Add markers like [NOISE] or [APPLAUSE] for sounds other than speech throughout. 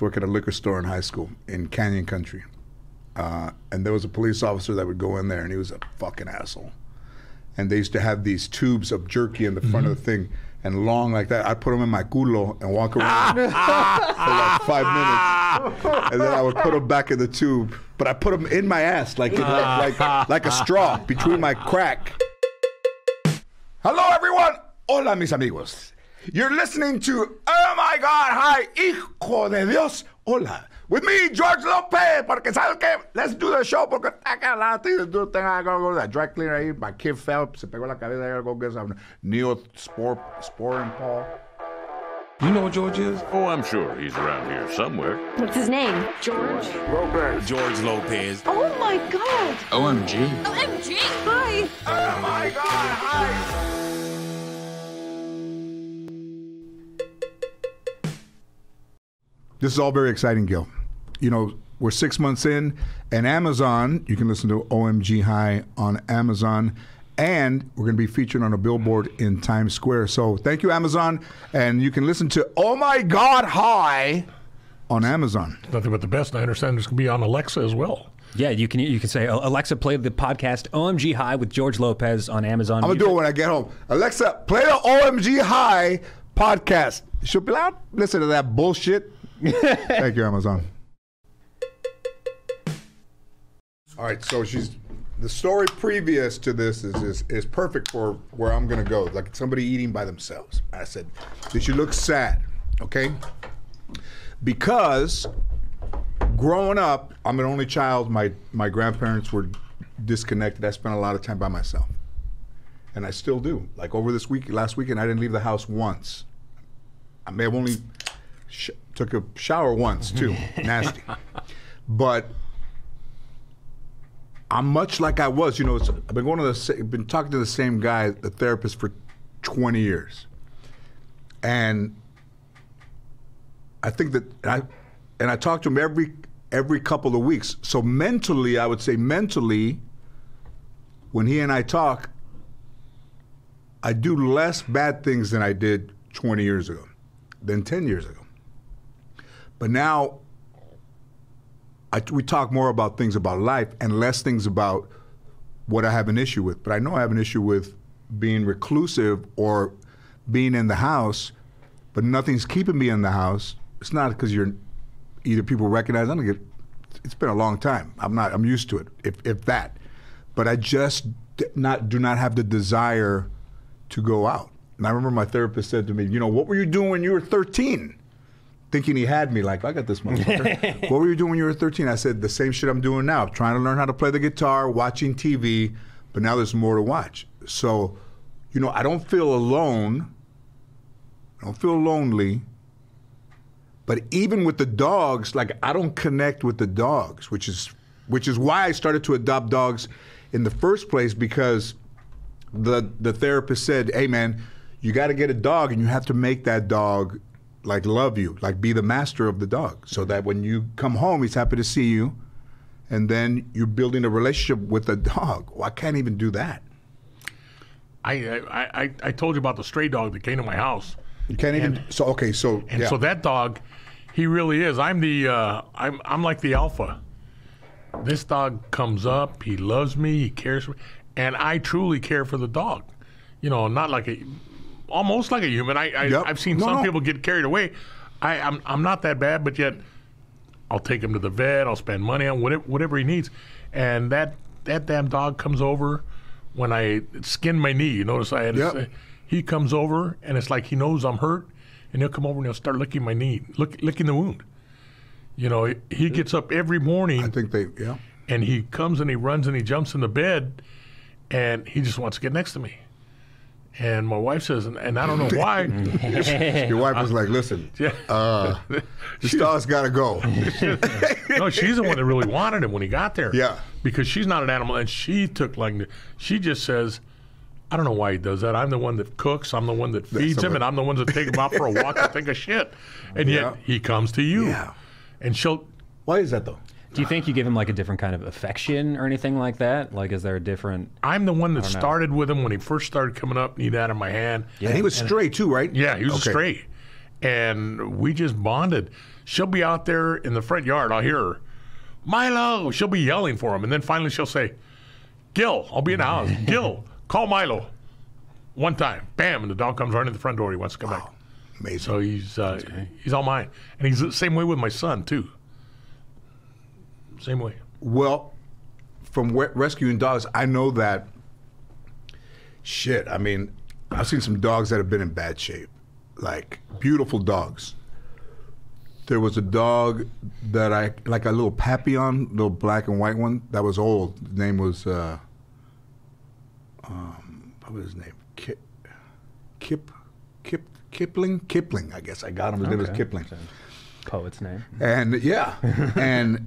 to work at a liquor store in high school in Canyon Country. Uh, and there was a police officer that would go in there, and he was a fucking asshole. And they used to have these tubes of jerky in the front of the thing, and long like that. I'd put them in my culo and walk around [LAUGHS] for like five minutes, and then I would put them back in the tube. But I put them in my ass, like [LAUGHS] like, like like a straw between my crack. Hello, everyone. Hola, mis amigos. You're listening to Oh My God, Hi, Hijo de Dios. Hola. With me, George Lopez, porque ¿sabes qué? Let's do the show, porque está calado. Tengo que go to that dry cleaner ahí. My kid fell, se pegó la cabeza. I gotta go get some Neospor, Sporin Paul. You know what George is? Oh, I'm sure he's around here somewhere. What's his name? George. Lopez. George Lopez. Oh my god. OMG. OMG. Hi. Oh my God, hi. This is all very exciting, Gil. You know, we're six months in, and Amazon, you can listen to OMG Hi on Amazon, and we're going to be featured on a billboard in Times Square. So thank you, Amazon. And you can listen to Oh My God Hi on Amazon. Nothing but the best. And I understand it's going to be on Alexa as well. Yeah, you can you can say oh, Alexa play the podcast OMG Hi with George Lopez on Amazon. I'm going to do it when I get home. Alexa, play the OMG Hi podcast. She'll be loud. Listen to that bullshit. Thank you, Amazon. All right, so she's the story previous to this is is, is perfect for where I'm gonna go. Like somebody eating by themselves. I said, "Did you look sad?" Okay, because growing up, I'm an only child. My my grandparents were disconnected. I spent a lot of time by myself, and I still do. Like over this week, last weekend, I didn't leave the house once. I may have only sh- took a shower once too, [LAUGHS] nasty. But I'm much like I was. You know, it's, I've been going to the, been talking to the same guy, the therapist, for 20 years, and I think that and I and I talk to him every every couple of weeks. So mentally, I would say mentally, when he and I talk, I do less bad things than I did 20 years ago, than 10 years ago. But now I, we talk more about things about life and less things about what I have an issue with. But I know I have an issue with being reclusive or being in the house, but nothing's keeping me in the house. It's not because you're either people recognize. I don't get. It's been a long time. I'm not. I'm used to it. If if that, but I just not do not have the desire to go out. And I remember my therapist said to me, "You know, what were you doing when you were 13?" Thinking he had me. Like, I got this motherfucker. [LAUGHS] what were you doing when you were 13? I said, the same shit I'm doing now. Trying to learn how to play the guitar, watching TV, but now there's more to watch. So, you know, I don't feel alone. I don't feel lonely. But even with the dogs, like I don't connect with the dogs, which is which is why I started to adopt dogs in the first place because the the therapist said, "Hey man, you got to get a dog and you have to make that dog like love you, like be the master of the dog, so that when you come home, he's happy to see you, and then you're building a relationship with the dog. Well, I can't even do that. I, I, I, I told you about the stray dog that came to my house. You can't even. so okay, so And yeah. so that dog, he really is. I'm the uh, I'm I'm like the alpha. This dog comes up, he loves me, he cares for me, and I truly care for the dog. You know, not like a almost like a human. I, I Yep. I've seen No, some no. people get carried away. I, I'm I'm not that bad, but yet I'll take him to the vet. I'll spend money on whatever whatever he needs, and that that damn dog comes over when I skin my knee. You notice I had Yep. say, he comes over and it's like he knows I'm hurt, and he'll come over and he'll start licking my knee, look, licking the wound. You know, he- he gets up every morning I think they yeah. and he comes and he runs and he jumps in the bed and he just wants to get next to me. And my wife says, and, and I don't know why. [LAUGHS] Your wife was like, "Listen, Yeah. uh, this dog's got to go." [LAUGHS] no, she's the one that really wanted him when he got there. Yeah. Because she's not an animal, and she took like she just says, I don't know why he does that. I'm the one that cooks. I'm the one that feeds him, and I'm the one that take him out for a walk to take a shit. And Yeah. yet he comes to you. Yeah. And she'll. Why is that though? Do you think you give him like a different kind of affection or anything like that? Like, is there a different? I'm the one that know. started with him when he first started coming up, and he'd had in my hand. And he was straight too, right? Yeah, he was Okay. straight, and we just bonded. she'll be out there in the front yard. I'll hear her, Milo. She'll be yelling for him, and then finally she'll say, Gil, I'll be in the house. [LAUGHS] Gil, call Milo. One time, bam, and the dog comes running to the front door. He wants to come back. Amazing. So he's uh, he's all mine, and he's the same way with my son too. Same way. Well, from rescuing dogs, I know that. Shit, I mean, I've seen some dogs that have been in bad shape, like beautiful dogs. There was a dog that I like a little Papillon, little black and white one that was old. His name was uh, um, what was his name? Kip, Kip, Kip, Kipling, Kipling. I guess I got him. His name was Kipling. Poet's name. And yeah, [LAUGHS] and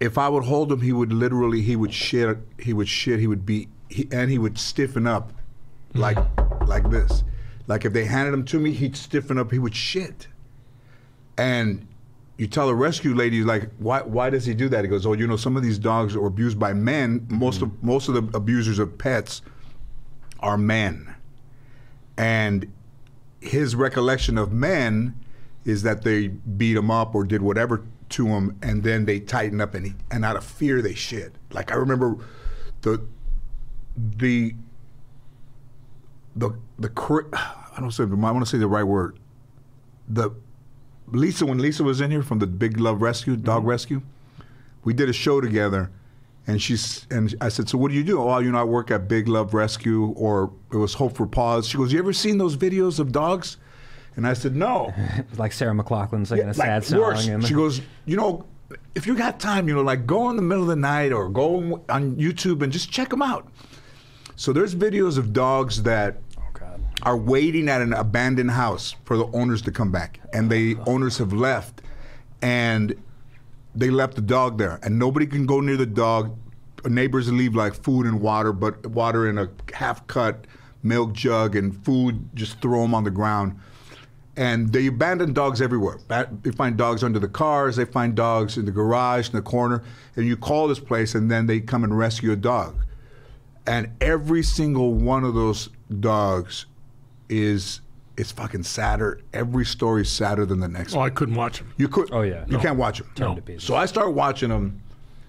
if I would hold him, he would literally he would shit, he would shit, he would be, he, and he would stiffen up, mm-hmm. like like this. Like if they handed him to me, he'd stiffen up. He would shit. And you tell a rescue lady like, why why does he do that? He goes, oh, you know, some of these dogs are abused by men. Most of mm-hmm. most of the abusers of pets are men, and his recollection of men is that they beat him up or did whatever to them, and then they tighten up, and he, and out of fear they shit. Like I remember the the the the [SIGHS] I don't say I want to say the right word. The Lisa when Lisa was in here from the Big Love Rescue Dog mm-hmm. Rescue, we did a show together, and she's and I said, so what do you do? Oh, you know, I work at Big Love Rescue, or it was Hope for Paws. She goes, you ever seen those videos of dogs? And I said, no. [LAUGHS] Like Sarah McLachlan singing a Like, sad song. worse. and She goes, you know, if you got time, you know, like go in the middle of the night or go on YouTube and just check them out. So there's videos of dogs that oh are waiting at an abandoned house for the owners to come back, and the oh, owners have left, and they left the dog there, and nobody can go near the dog. Neighbors leave like food and water, but water in a half-cut milk jug and food. Just throw them on the ground, and they abandon dogs everywhere. They find dogs under the cars. They find dogs in the garage, in the corner, and you call this place, and then they come and rescue a dog and every single one of those dogs is it's fucking sadder. Every story's sadder than the next Oh, one. I couldn't watch them. You could. Oh, yeah. You can't watch them. No. to pieces. So I start watching them,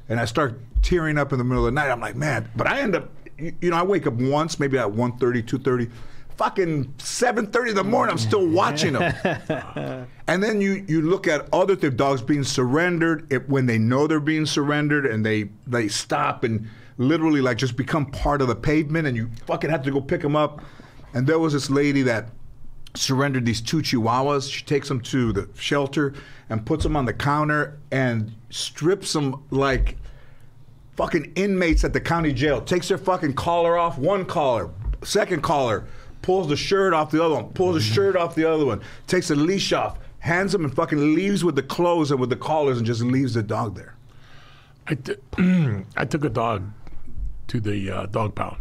and I start tearing up in the middle of the night. I'm like, man. But I end up, you, you know, I wake up once, maybe at 1.30, 2.30. Fucking 7.30 in the morning, I'm still watching them. [LAUGHS] and then you you look at other th- dogs being surrendered if, when they know they're being surrendered, and they they stop and literally like just become part of the pavement, and you fucking have to go pick them up. And there was this lady that surrendered these two chihuahuas. She takes them to the shelter and puts them on the counter and strips them like fucking inmates at the county jail. Takes their fucking collar off, one collar, second collar, pulls the shirt off the other one, pulls the shirt off the other one, takes the leash off, hands them and fucking leaves with the clothes and with the collars and just leaves the dog there. I, [CLEARS THROAT] I took a dog to the uh, dog pound,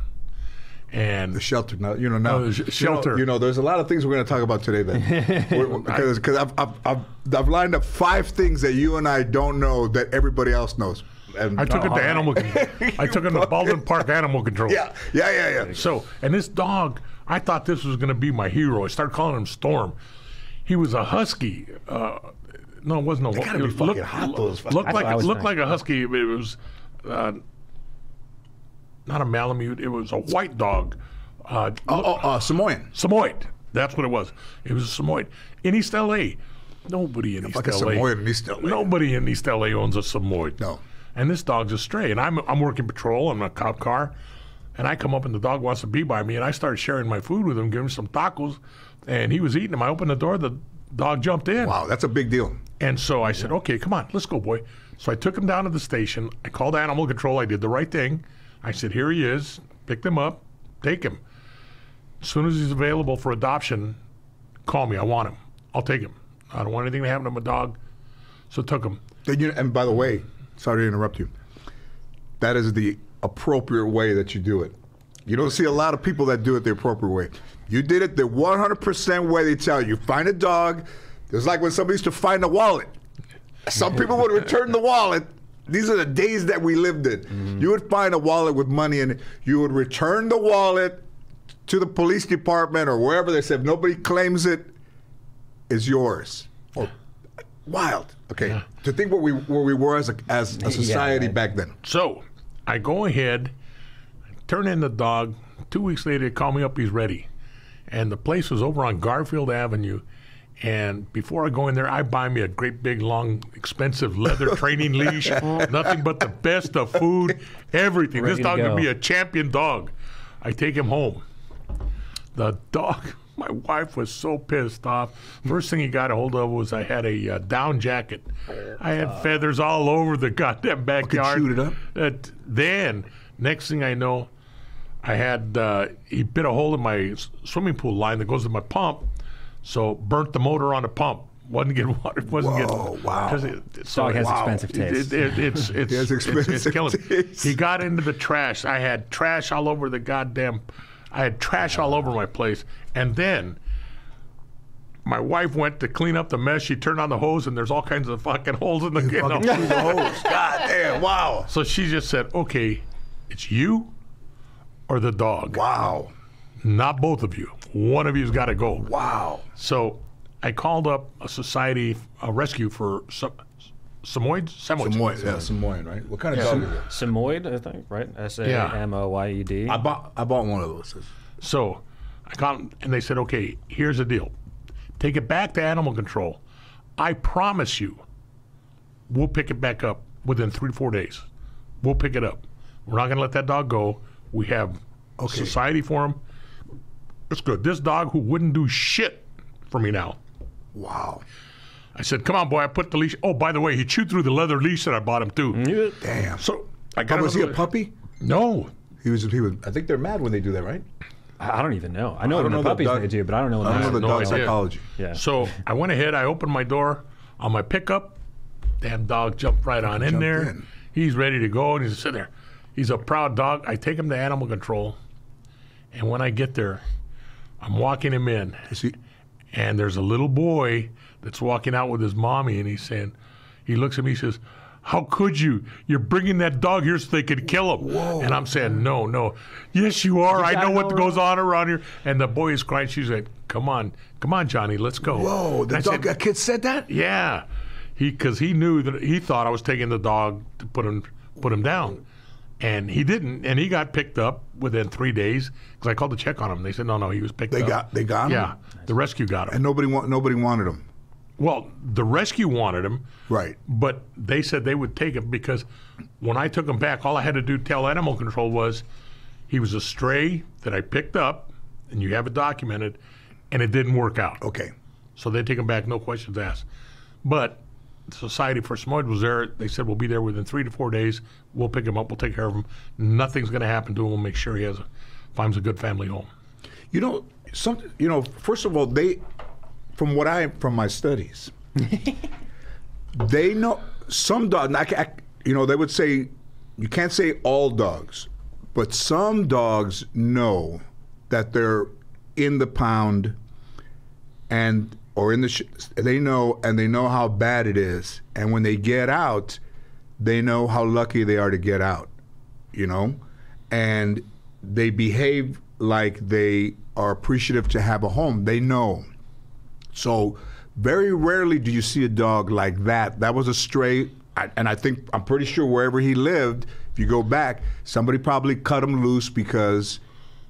and The shelter, now you know now. Oh, the sh- you know- shelter. You know, there's a lot of things we're going to talk about today. Then, [LAUGHS] because because I've, I've, I've I've lined up five things that you and I don't know that everybody else knows. And I took it to animal. [LAUGHS] Con- I took him to Baldwin Park Animal Control. [LAUGHS] Yeah, yeah, yeah, yeah. So, and this dog, I thought this was going to be my hero. I started calling him Storm. He was a husky. Uh, no, it wasn't a. They gotta be fucking hot, those fucking- Looked like what I was looked thinking. like a husky. It was uh, not a Malamute. It was a white dog. Uh, Oh, oh, uh, Samoan. Samoyed. That's what it was. It was a Samoyed in East LA. Nobody in East fucking LA. Samoyed in East LA. Nobody in East LA owns a Samoyed. No. And this dog's a stray. And I'm I'm working patrol I'm in a cop car, and I come up and the dog wants to be by me, and I start sharing my food with him, giving him some tacos, and he was eating them. I opened the door, the dog jumped in. Wow, that's a big deal. And so I said, okay, come on, let's go, boy. So I took him down to the station. I called animal control. I did the right thing. I said, here he is. Pick him up. Take him. As soon as he's available for adoption, call me. I want him. I'll take him. I don't want anything to happen to my dog. So took him. Then you, and by the way, sorry to interrupt you. That is the appropriate way that you do it. You don't see a lot of people that do it the appropriate way. You did it the 100% way they tell you. Find a dog. It's like when somebody used to find a wallet. Some [LAUGHS] people would return the wallet. These are the days that we lived in. Mm-hmm. You would find a wallet with money in it. You would return the wallet to the police department or wherever they said if nobody claims it, it. is yours. Oh, wild. Okay. To think what we where we were as a as a society right. back then. So I go ahead, turn in the dog. Two weeks later, they call me up. He's ready, and the place was over on Garfield Avenue. And before I go in there, I buy me a great big long expensive leather [LAUGHS] training leash, nothing but the best of food, everything. Ready this dog could be a champion dog. I take him home. The dog, my wife was so pissed off. First thing he got a hold of was I had a uh, down jacket. I had feathers all over the goddamn backyard. shoot it up? Uh, then, next thing I know, I had uh, he bit a hole in my s- swimming pool line that goes to my pump, so burnt the motor on the pump. Wasn't getting [LAUGHS] water. Wasn't Whoa, getting. wow. 'cause It, so Dog has wow. expensive It- taste. it- it's [LAUGHS] it's has it's, it's, expensive killing. me. taste. He got into the trash. I had trash all over the goddamn. I had trash all over my place, and then my wife went to clean up the mess. She turned on the hose, and there's all kinds of fucking holes in the. the- Fucking [LAUGHS] the hose. God damn! Wow! so she just said, "Okay, it's you or the dog, Wow! not both of you. One of you's got to go." Wow! So I called up a society, a rescue for Sam- Samoyeds. Samoyeds. Samoyed, yeah, Samoyed, right? What kind of dog is it? Samoyed, I think, right? S A M O Y E D. I bought I bought one of those. So I called, and they said, "Okay, here's the deal. Take it back to animal control. I promise you, we'll pick it back up within three to four days. We'll pick it up. We're not going to let that dog go. We have a society for him. It's good. This dog who wouldn't do shit for me now." Wow! I said, "Come on, boy! I put the leash. Oh, by the way, he chewed through the leather leash that I bought him too. Damn. So I got But was he a puppy? No, He was. He was. I think they're mad when they do that, right? I I don't even know. I know I what don't the know the puppies dog- they do, but I don't know what I don't know the the no dog idea. psychology. Yeah. So I went ahead. I opened my door on my pickup. Damn dog jumped right on in there. in. He's ready to go, and he's sitting there. He's a proud dog. I take him to animal control, and when I get there, I'm walking him in, Is he? and there's a little boy that's walking out with his mommy, and he's saying, he looks at me, he says, "How could you? You're bringing that dog here so they could kill him." And I'm saying, "No, no, yes, you are. I know what goes on around here." And the boy is crying. She's like, "Come on, come on, Johnny, let's go." Whoa! The dog. said, that kid said that. yeah, he because he knew that he thought I was taking the dog to put him put him down, and he didn't, and he got picked up within three days because I called to check on him. They said no, no, he was picked They up. got- they got him? Yeah, the rescue got him. And nobody want. Nobody wanted him. Well, the rescue wanted him, Right. but they said they would take him because when I took him back, all I had to do tell animal control was he was a stray that I picked up, and you have it documented, and it didn't work out. Okay. So they take him back, no questions asked. But the Society for Samoyed was there. They said we'll be there within three to four days. We'll pick him up. We'll take care of him. Nothing's going to happen to him. We'll make sure he has a, finds a good family home. You know, some. You know, first of all, they, from what I from my studies, [LAUGHS] they know some dogs. You know, they would say you can't say all dogs, but some dogs know that they're in the pound, and or in the. Sh- they know and they know how bad it is, and when they get out, they know how lucky they are to get out. You know, and they behave like they are appreciative to have a home. They know. So very rarely do you see a dog like that. That was a stray, I, and I think I'm pretty sure wherever he lived, if you go back, somebody probably cut him loose because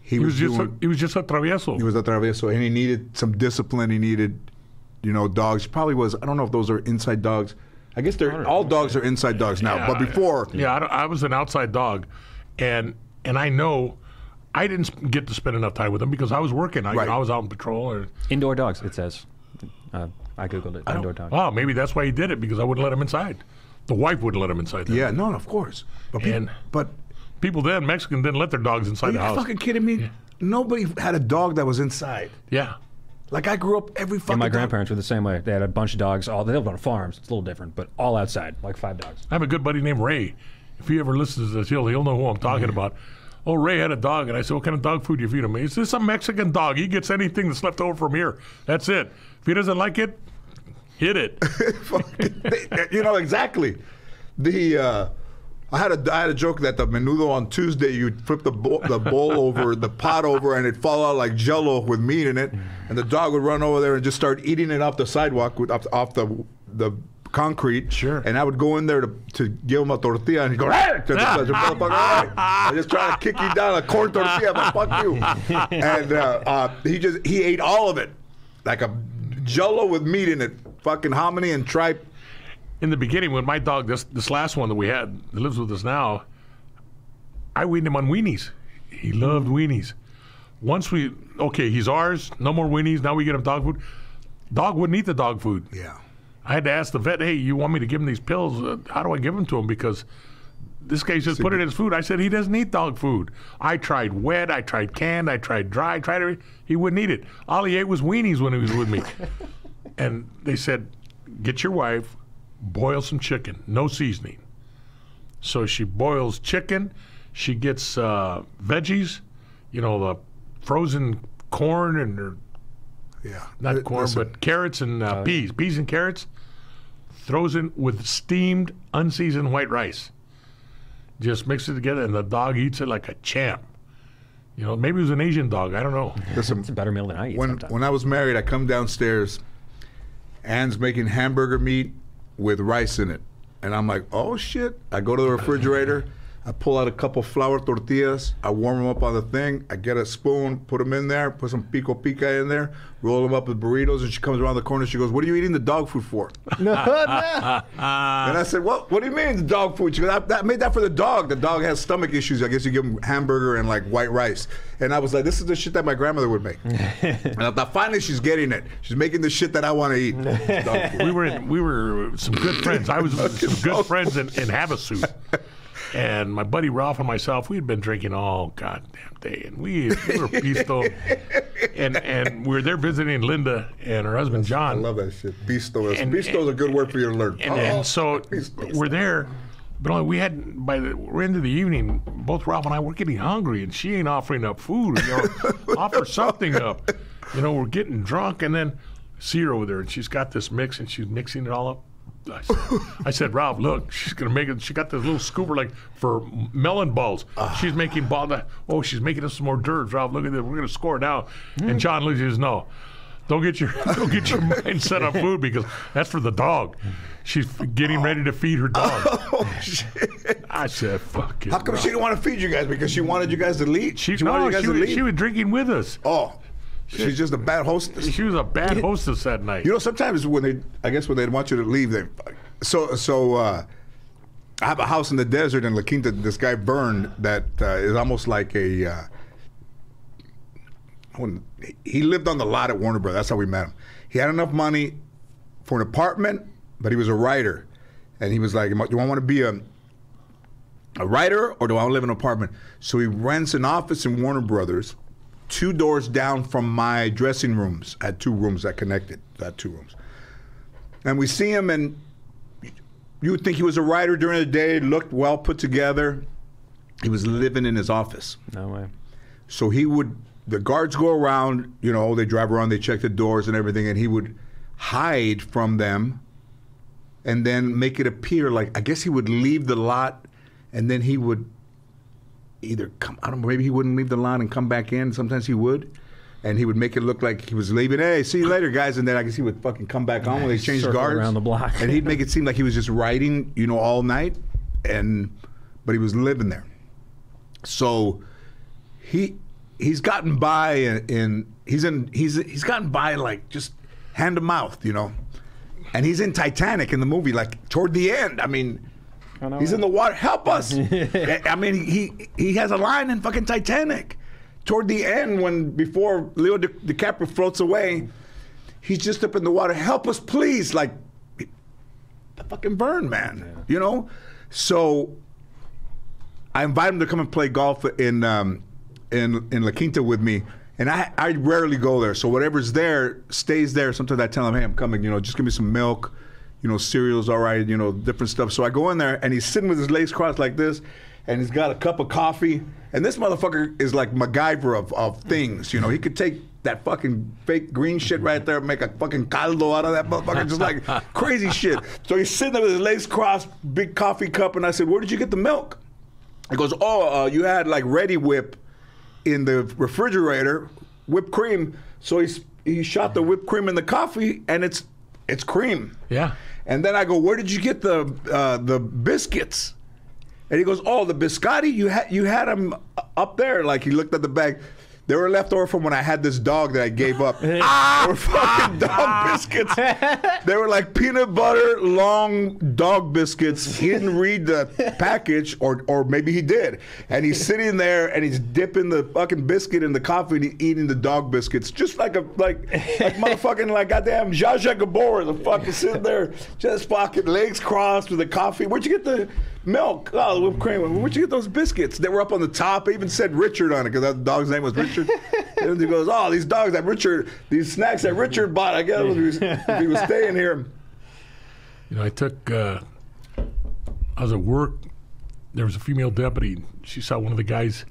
he, He was, was just a, doing, he was just a travieso. he was a travieso, and he needed some discipline. He needed, you know, dogs. Probably was. I don't know if those are inside dogs. I guess they're all dogs are inside dogs now. but before, yeah, I, I was an outside dog, and and I know I didn't get to spend enough time with him because I was working. I, Right. I was out on patrol. Or, Indoor dogs, it says. Uh, I googled it. I Indoor dogs. oh, maybe that's why he did it because I wouldn't let him inside. The wife wouldn't let him inside. There. yeah, no, of course. But peop- And- but People then Mexican didn't let their dogs inside are the you house. fucking kidding me? Nobody had a dog that was inside. Yeah. Like I grew up every fucking. And my dog- grandparents were the same way. They had a bunch of dogs. All they lived on farms. It's a little different, but all outside, like five dogs. I have a good buddy named Ray. If he ever listens to this, he'll, he'll know who I'm talking about. Oh, Ray had a dog, and I said, What kind of dog food do you feed him? He says, It's a Mexican dog. He gets anything that's left over from here. That's it. If he doesn't like it, hit it. [LAUGHS] You know exactly. The uh, I had a I had a joke that the menudo on Tuesday you'd flip the bowl, the bowl [LAUGHS] over the pot over and it'd fall out like Jello with meat in it, and the dog would run over there and just start eating it off the sidewalk with, off, off the the concrete. Sure. And I would go in there to, to give him a tortilla and he'd go. "Hey!" To the- to the motherfucker, "Hey!" I just trying to kick you down a corn tortilla, but fuck you. [LAUGHS] And uh, uh, he just he ate all of it like a Jello with meat in it, fucking hominy and tripe. in the beginning when my dog this this last one that we had that lives with us now i weaned him on weenies he loved weenies once we okay he's ours no more weenies now we get him dog food dog wouldn't eat the dog food Yeah. I had to ask the vet hey you want me to give him these pills uh, how do i give them to him because this guy just put it in his food. I said he doesn't eat dog food. I tried wet, I tried canned, I tried dry, I tried everything. He wouldn't eat it. All he ate was weenies when he was with me. [LAUGHS] and they said, get your wife, boil some chicken, no seasoning. So she boils chicken. She gets uh, veggies, you know, the frozen corn and Yeah. not Li- corn, listen, but carrots and uh, peas, peas and carrots. Throws in with steamed, unseasoned white rice. Just mix it together, and the dog eats it like a champ. You know, maybe it was an Asian dog. I don't know. [LAUGHS] listen, It's a better meal than I eat when sometimes. when I was married, I come downstairs. Anne's making hamburger meat with rice in it, and I'm like, "Oh shit!" I go to the refrigerator, I pull out a couple flour tortillas, I warm them up on the thing, I get a spoon, put them in there, put some pico pica in there, roll them up with burritos, and she comes around the corner. She goes, "What are you eating the dog food for?" [LAUGHS] and I said, "What? What do you mean the dog food?" She goes, I, "I made that for the dog. The dog has stomach issues. I guess you give him hamburger and like white rice." And I was like, "This is the shit that my grandmother would make." [LAUGHS] and I thought finally she's getting it. She's making the shit that I want to eat. [LAUGHS] We were in, we were some good friends. I was some good friends in, in Havasu. And my buddy Ralph and myself, we had been drinking all goddamn day, and we, we were pisto, [LAUGHS] and and we were there visiting Linda and her husband John. I love that shit. Bisto is And- Bisto is a good word for you to learn. and, Oh, and so [LAUGHS] Bisto. we're there, but only we had by the we're into the evening. Both Ralph and I were getting hungry, and she ain't offering up food. You know, [LAUGHS] offer something up. You know, we're getting drunk, and then see her over there, and she's got this mix, and she's mixing it all up. I said, I said, Ralph, look, she's gonna make it. She got this little scooper like for melon balls. she's making ball. Oh, she's making us some more dirt. Ralph, look at this. We're gonna score now. And John and says, No, don't get your [LAUGHS] don't get your mind set on food because that's for the dog. She's getting ready to feed her dog. [LAUGHS] Oh shit! I said, "Fuck it." How come she didn't want to feed you guys? Because she wanted you guys to leave. She, She no, wanted you guys she to was, leave. she was drinking with us. oh, she's just a bad hostess. She was a bad hostess that night. You know, sometimes when they, I guess when they want you to leave, they, so so. Uh, I have a house in the desert in La Quinta. This guy burned that uh, is almost like a. Uh, he lived on the lot at Warner Brothers. That's how we met him. He had enough money for an apartment, but he was a writer, and he was like, "Do I want to be a a writer or do I want to live in an apartment?" So he rents an office in Warner Brothers, two doors down from my dressing rooms. I had two rooms that connected. I had two rooms, and we see him, and you would think he was a writer during the day, looked well put together. He was living in his office. no way. So he would, the guards go around, you know, they drive around, they check the doors and everything, and he would hide from them and then make it appear like, I guess he would leave the lot and then he would either come, I don't know, maybe he wouldn't leave the line and come back in. Sometimes he would. And he would make it look like he was leaving. Hey, see you later, guys. And then I guess he would fucking come back on when they changed Circle guards around the block. and he'd make [LAUGHS] it seem like he was just writing, you know, all night. And but he was living there. So he he's gotten by in, in he's in he's he's gotten by like just hand to mouth, you know. And he's in Titanic in the movie, like toward the end. I mean, he's in the water. Help us! [LAUGHS] I mean, he he has a line in fucking Titanic. Toward the end, when before Leo Di- DiCaprio floats away, he's just up in the water. Help us, please! Like the fucking burn, man. You know. So I invite him to come and play golf in um, in in La Quinta with me. And I, I rarely go there, so whatever's there stays there. Sometimes I tell him, "Hey, I'm coming. You know, just give me some milk. You know, cereal's all right. You know, different stuff." So I go in there, and he's sitting with his legs crossed like this, and he's got a cup of coffee. And this motherfucker is like MacGyver of, of things. You know, he could take that fucking fake green shit right there, make a fucking caldo out of that motherfucker, just like [LAUGHS] crazy shit. So he's sitting there with his legs crossed, big coffee cup, and I said, "Where did you get the milk?" He goes, "Oh, uh, you had like Reddi-wip in the refrigerator, whipped cream. So he's he shot the whipped cream in the coffee, and it's it's cream." Yeah. And then I go, "Where did you get the uh, the biscuits?" And he goes, "Oh, the biscotti. You had you had them up there." Like he looked at the bag. They were left over from when I had this dog that I gave up. [LAUGHS] they were ah! fucking [LAUGHS] dog biscuits. They were like peanut butter long dog biscuits. He didn't [LAUGHS] read the package, or or maybe he did. And he's sitting there and he's dipping the fucking biscuit in the coffee and he's eating the dog biscuits, just like a like like motherfucking like goddamn Zsa Zsa Gabor, the fucking sitting there, just fucking legs crossed with the coffee. Where'd you get the milk? Oh, the whipped cream. Where'd you get those biscuits? They were up on the top. I even said Richard on it because that dog's name was Richard. [LAUGHS] and he goes, "Oh, these dogs that Richard, these snacks that Richard bought. I guess if he was, if he was staying here." You know, I took, uh, I was at work. There was a female deputy. She saw one of the guys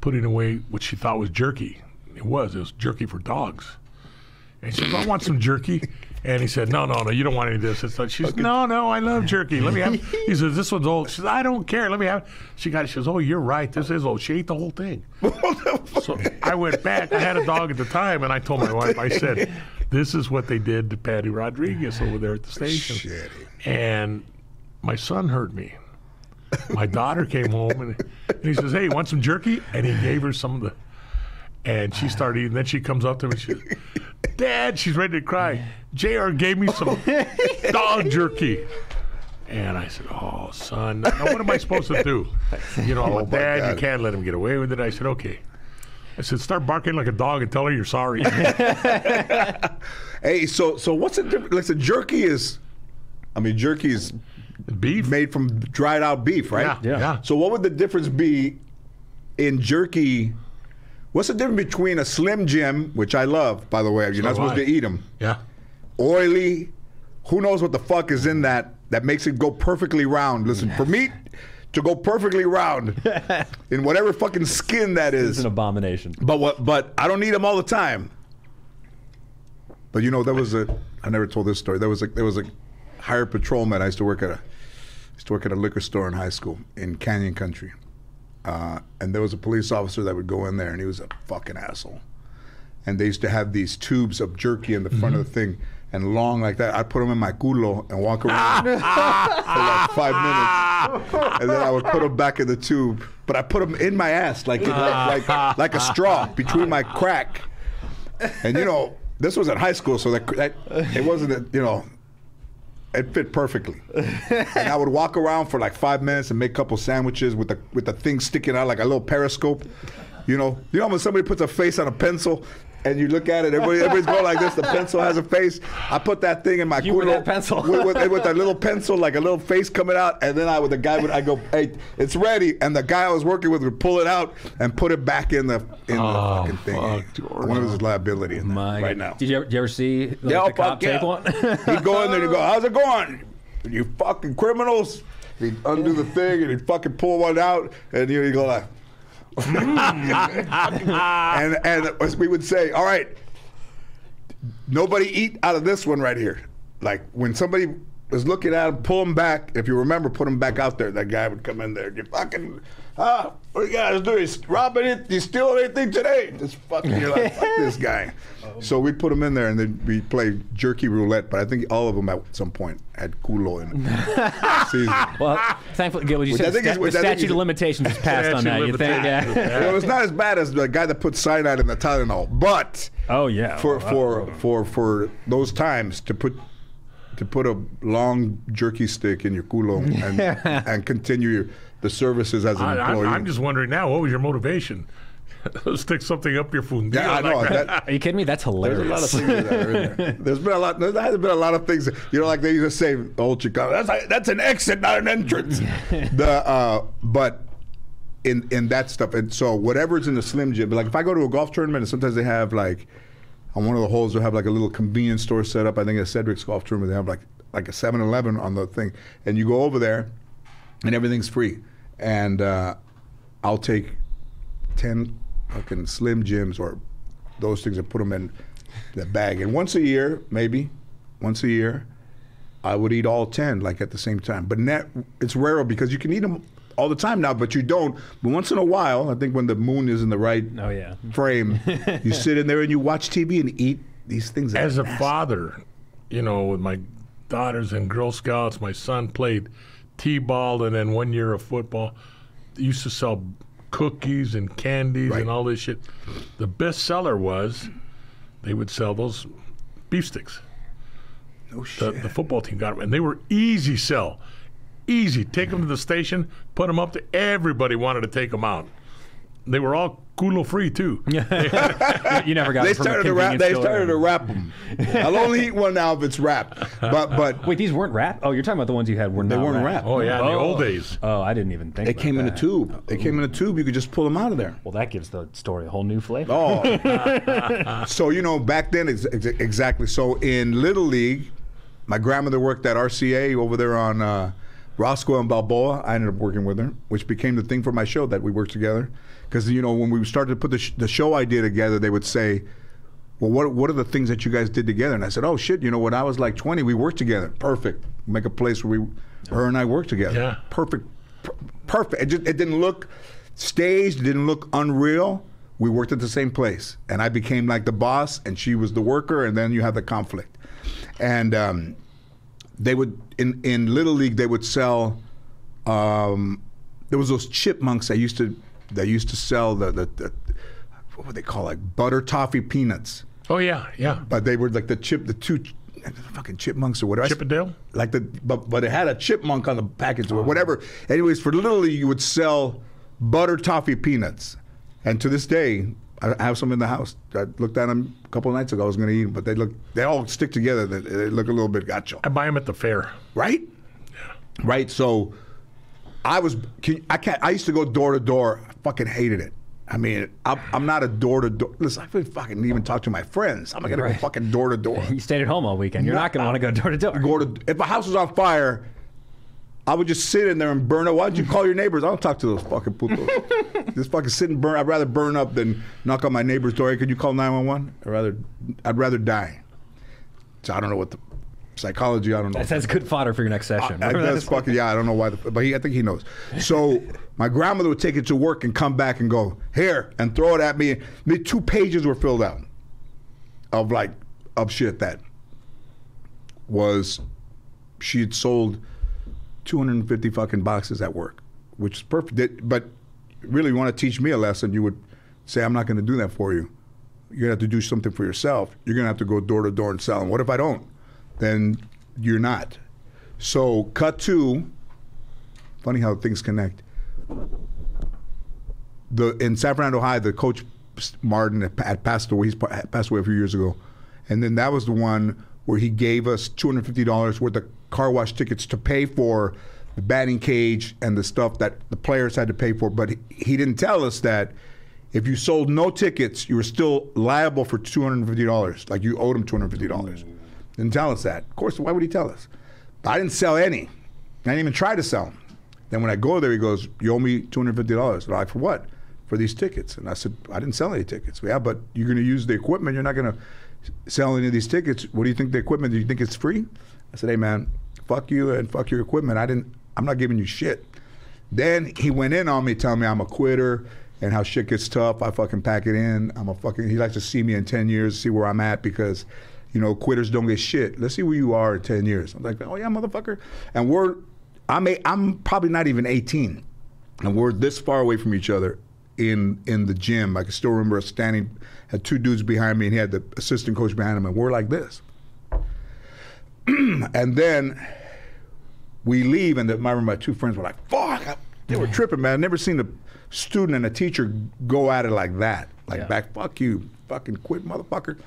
putting away what she thought was jerky. It was. It was jerky for dogs. And she said, I want some jerky. And he said, No, no, no, you don't want any of this. It's like, she said, No, no, I love jerky. Let me have [LAUGHS] He says, This one's old. She says, I don't care. Let me have She got it. She says, Oh, you're right. This is old. She ate the whole thing. [LAUGHS] So I went back. I had a dog at the time, and I told my wife, I said, This is what they did to Patty Rodriguez over there at the station. Shitty. And my son heard me. My daughter came home and, and he says, "Hey, want some jerky?" And he gave her some of the, and she started eating. Then she comes up to me, and she, says, "Dad," she's ready to cry. Jr. gave me some [LAUGHS] dog jerky. And I said, "Oh, son, now what am I supposed to do?" You know, I'm like, oh, Dad, you can't let him get away with it. I said, "Okay." I said, "Start barking like a dog and tell her you're sorry." [LAUGHS] Hey, so so what's the difference? Like, Listen, jerky is, I mean, jerky is Beef. made from dried out beef, right? Yeah, yeah. yeah. So what would the difference be in jerky? What's the difference between a Slim Jim, which I love, by the way? You're not supposed I. to eat them. Yeah. Oily. Who knows what the fuck is in that that makes it go perfectly round? Listen, for meat to go perfectly round [LAUGHS] in whatever fucking skin that is. It's an abomination. But what? But I don't eat them all the time. But you know, there was a. I never told this story. There was a. There was a hired patrolman. I used to work at a. Used to work at a liquor store in high school in Canyon Country, uh, and there was a police officer that would go in there, and he was a fucking asshole. And they used to have these tubes of jerky in the front of the thing, and long like that. I'd put them in my culo and walk around [LAUGHS] for like five minutes, and then I would put them back in the tube. But I put them in my ass, like like, like like a straw between my crack. And you know, this was at high school, so that, that it wasn't a, you know. It fit perfectly, and I would walk around for like five minutes and make a couple sandwiches with the with the thing sticking out like a little periscope. You know, you know when somebody puts a face on a pencil, and you look at it, everybody, everybody's going like this. The pencil has a face. I put that thing in my You with that pencil. with, with, with that little pencil, like a little face coming out, and then I with the guy would I go, hey, it's ready, and the guy I was working with would pull it out and put it back in the in the Oh, fucking thing. fuck, One of his liability in My right now. Did you ever, did you ever see like, Yeah, the cop yeah. tape one? He'd go in there and he'd go, How's it going? You fucking criminals. He'd undo the thing and he'd fucking pull one out and he'd go like, Mm. [LAUGHS] and and we would say, All right, nobody eat out of this one right here. Like when somebody was looking at him, pull him back. If you remember, put him back out there. That guy would come in there. You fucking, ah, what you guys doing? You robbing it? You stealing anything today? Just fucking, you're like, fuck [LAUGHS] this guy. So we put him in there and then we play jerky roulette. But I think all of them at some point had culo in it. [LAUGHS] Well, thankfully, Gilbert, you Which I said think sta- the which I think statute of limitations is passed on that. You think? limitations. Yeah. you know, it's not as bad as the guy that put cyanide in the Tylenol, but Oh yeah. for Well, for for for those times to put to put a long jerky stick in your culo and [LAUGHS] and continue your, the services as an I, I'm, employee. I'm just wondering now, what was your motivation? [LAUGHS] Stick something up your fundillo yeah, I know. like that. that- Are you kidding me? That's there's hilarious. a lot of things that are in there. [LAUGHS] There's been a lot. There has been a lot of things. You know, like they used to say, old Chicago." That's like, that's an exit, not an entrance. the uh, but in in that stuff, and so whatever's in the Slim Jim. Like if I go to a golf tournament, and sometimes they have like on one of the holes they'll have like a little convenience store set up. I think at Cedric's golf tournament they have like like a 7-Eleven on the thing, and you go over there, and everything's free. and uh, I'll take ten fucking Slim Jims or those things and put them in the bag. And once a year, maybe once a year, I would eat all ten like at the same time. But net, it's rare because you can eat them all the time now, but you don't. But once in a while, I think when the moon is in the right Oh, yeah. frame, you [LAUGHS] sit in there and you watch TV and eat these things. As are a nasty. father, you know, with my daughters and Girl Scouts, my son played t-ball and then one year of football. They used to sell cookies and candies Right. and all this shit. The best seller was they would sell those beef sticks. no The, shit. the football team got them, and they were easy sell. Easy. Take them to the station, put them up to everybody wanted to take them out. They were all culo free too. [LAUGHS] [LAUGHS] you never got they it from a started to wrap. They store. started to wrap them. I'll only eat one now if it's wrapped. But but Wait, these weren't wrapped? Oh, you're talking about the ones you had were they not weren't wrapped. wrapped. Oh yeah, in the Oh. old days. Oh, I didn't even think They about came in a that. tube. They came in a tube. You could just pull them out of there. Well, that gives the story a whole new flavor. Oh, [LAUGHS] so you know back then ex- ex- exactly. So in Little League, my grandmother worked at RCA over there on uh, Roscoe and Balboa. I ended up working with her, which became the thing for my show that we worked together. Because you know when we started to put the, sh- the show idea together, they would say, "Well, what what are the things that you guys did together?" And I said, "Oh shit, you know when I was like 20, we worked together. Perfect. Make a place where we, her and I worked together. Yeah. Perfect, per- perfect. It just it didn't look staged. It didn't look unreal." We worked at the same place, and I became like the boss, and she was the worker, and then you have the conflict. And um, they would in in little league they would sell. Um, there was those chipmunks that used to that used to sell the, the, the what would they call it butter toffee peanuts, Oh yeah, yeah. but they were like the chip the two fucking chipmunks or whatever. Chippendale. Like the but but it had a chipmunk on the package or whatever. Anyways, for little league you would sell butter toffee peanuts, and to this day. I have some in the house. I looked at them a couple of nights ago. I was going to eat them, but they look, they all stick together. They, they look a little bit gotcha. I buy them at the fair. right? Right. So I was. Can, I can't. I used to go door to door. I fucking hated it. I mean, I'm, I'm not a door to door. Listen, I couldn't fucking even talk to my friends. I'm not gonna go fucking door to door. [LAUGHS] You stayed at home all weekend. You're not going to want to go door to door. Go to. If a house was on fire, I would just sit in there and burn up. Why'd you call your neighbors? I don't talk to those fucking putos. [LAUGHS] just fucking sit and burn. I'd rather burn up than knock on my neighbor's door. Hey, could you call 911? I'd rather. I'd rather die. So I don't know what the psychology. I don't know. That's, that's good fodder for your next session. I, Remember that's that? fucking yeah. I don't know why, the, but he, I think he knows. So [LAUGHS] my grandmother would take it to work and come back and go here and throw it at me. Me two pages were filled out of like of shit that was she had sold 250 fucking boxes at work, which is perfect. But really, you want to teach me a lesson? You would say, "I'm not going to do that for you. You're gonna have to do something for yourself. You're gonna have to go door to door and sell. And what if I don't? Then you're not." So, cut to. Funny how things connect. The in San Fernando High, the coach Martin had, passed away. He's passed away a few years ago, and then that was the one where he gave us two hundred fifty dollars worth of car wash tickets to pay for the batting cage and the stuff that the players had to pay for. But he, didn't tell us that if you sold no tickets, you were still liable for two hundred fifty dollars. Like you owed him two hundred fifty dollars. Didn't tell us that. Of course, why would he tell us? I didn't sell any. I didn't even try to sell. Then when I go there, he goes, "You owe me two hundred fifty dollars." Like, "For what?" For these tickets. And I said, "I didn't sell any tickets." Yeah, but you're going to use the equipment. You're not going to sell any of these tickets. What do you think the equipment? Do you think it's free? I said, "Hey, man, fuck you and fuck your equipment. I didn't. I'm not giving you shit." Then he went in on me, telling me I'm a quitter and how shit gets tough. I fucking pack it in. I'm a fucking. He likes to see me in ten years, see where I'm at because, you know, quitters don't get shit. Let's see where you are in ten years. I'm like, oh yeah, motherfucker. And we're, I'm a, I'm probably not even 18, and we're this far away from each other in in the gym. I can still remember standing, had two dudes behind me, and he had the assistant coach behind him, and we're like this. [CLEARS THROAT] and then we leave, and the, my, my two friends were like, "Fuck!" I- They were tripping, man. I never seen a student and a teacher go at it like that, like Yeah. back. Fuck you, fucking quit, motherfucker.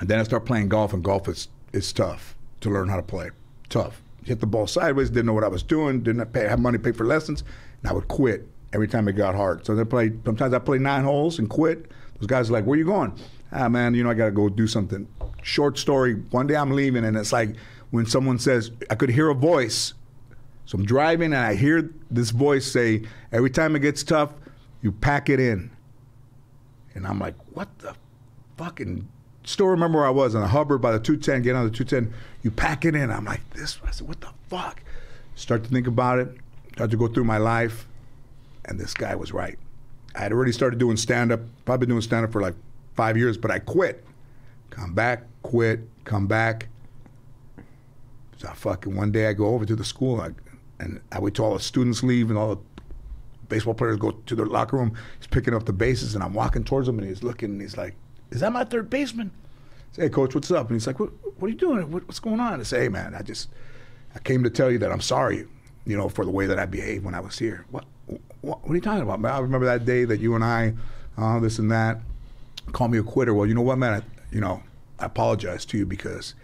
And then I start playing golf, and golf is is tough to learn how to play. Tough. Hit the ball sideways. Didn't know what I was doing. Didn't pay, have money to pay for lessons, and I would quit every time it got hard. So I play. Sometimes I play nine holes and quit. Those guys are like, "Where you going?" Ah, man, you know I got to go do something. Short story. One day I'm leaving, and it's like when someone says, I could hear a voice So I'm driving and I hear this voice say, every time it gets tough, you pack it in. And I'm like, what the fucking still remember where I was on a Hubbard by the 210, get on the 210, you pack it in. I'm like, this I said, what the fuck? Start to think about it, start to go through my life, and this guy was right. I had already started doing stand up, probably been doing stand up for like five years, but I quit. Come back, quit, come back. So I fucking one day I go over to the school I, and I wait till all the students leave and all the baseball players go to their locker room. He's picking up the bases and I'm walking towards him and he's looking and he's like, "Is that my third baseman?" I say, "Hey, coach, what's up?" And he's like, "What, what are you doing? What, what's going on?" I say, "Hey, man, I just I came to tell you that I'm sorry, you know, for the way that I behaved when I was here." What what, are you talking about? I remember that day that you and I, uh, this and that, called me a quitter. Well, you know what, man? I, you know, I apologize to you because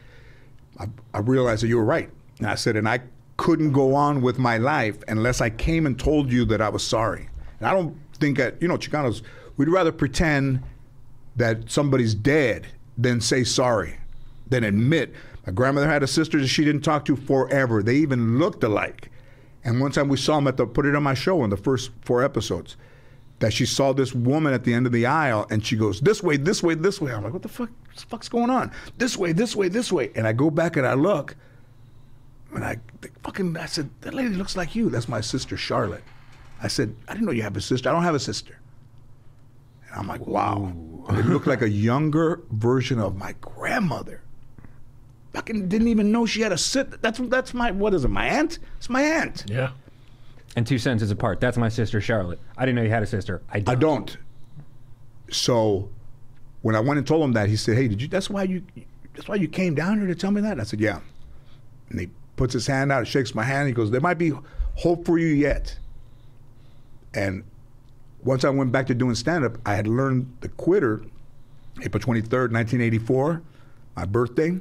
I, I realized that you were right. And I said, and I couldn't go on with my life unless I came and told you that I was sorry. And I don't think that, you know, Chicanos, we'd rather pretend that somebody's dead than say sorry, than admit. My grandmother had a sister that she didn't talk to forever. They even looked alike. And one time we saw him at the, put it on my show in the first four episodes, that she saw this woman at the end of the aisle and she goes, this way, this way, this way. I'm like, what the fuck, what the fuck's going on? This way, this way, this way. And I go back and I look and I fucking, I said, that lady looks like you. That's my sister, Charlotte. I said, I didn't know you have a sister. I don't have a sister. And I'm like, wow. It looked like a younger version of my grandmother. Fucking didn't even know she had a sit. That's that's my what is it? My aunt? It's my aunt. Yeah. And two sentences apart. That's my sister Charlotte. I didn't know you had a sister. I don't. I don't. So when I went and told him that, he said, "Hey, did you? That's why you. That's why you came down here to tell me that." And I said, "Yeah." And he puts his hand out, shakes my hand. He goes, "There might be hope for you yet." And once I went back to doing stand up, I had learned the quitter, April 23rd, 1984, my birthday.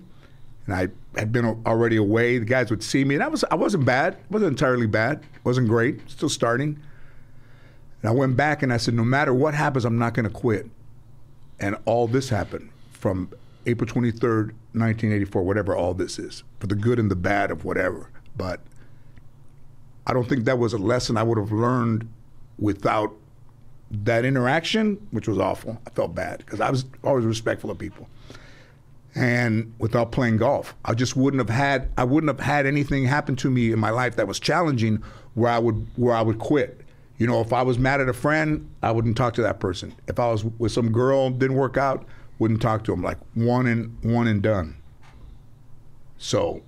And I had been already away. The guys would see me, and I was I wasn't bad. wasn't entirely bad. wasn't great. Still starting. And I went back and I said, no matter what happens, I'm not going to quit. And all this happened from April 23rd, 1984, whatever all this is, for the good and the bad of whatever. But I don't think that was a lesson I would have learned without that interaction, which was awful. I felt bad because I was always respectful of people. And without playing golf, I just wouldn't have had I wouldn't have had anything happen to me in my life that was challenging where I would where I would quit. You know, if I was mad at a friend, I wouldn't talk to that person. If I was with some girl didn't work out, wouldn't talk to him. Like one and one and done. So,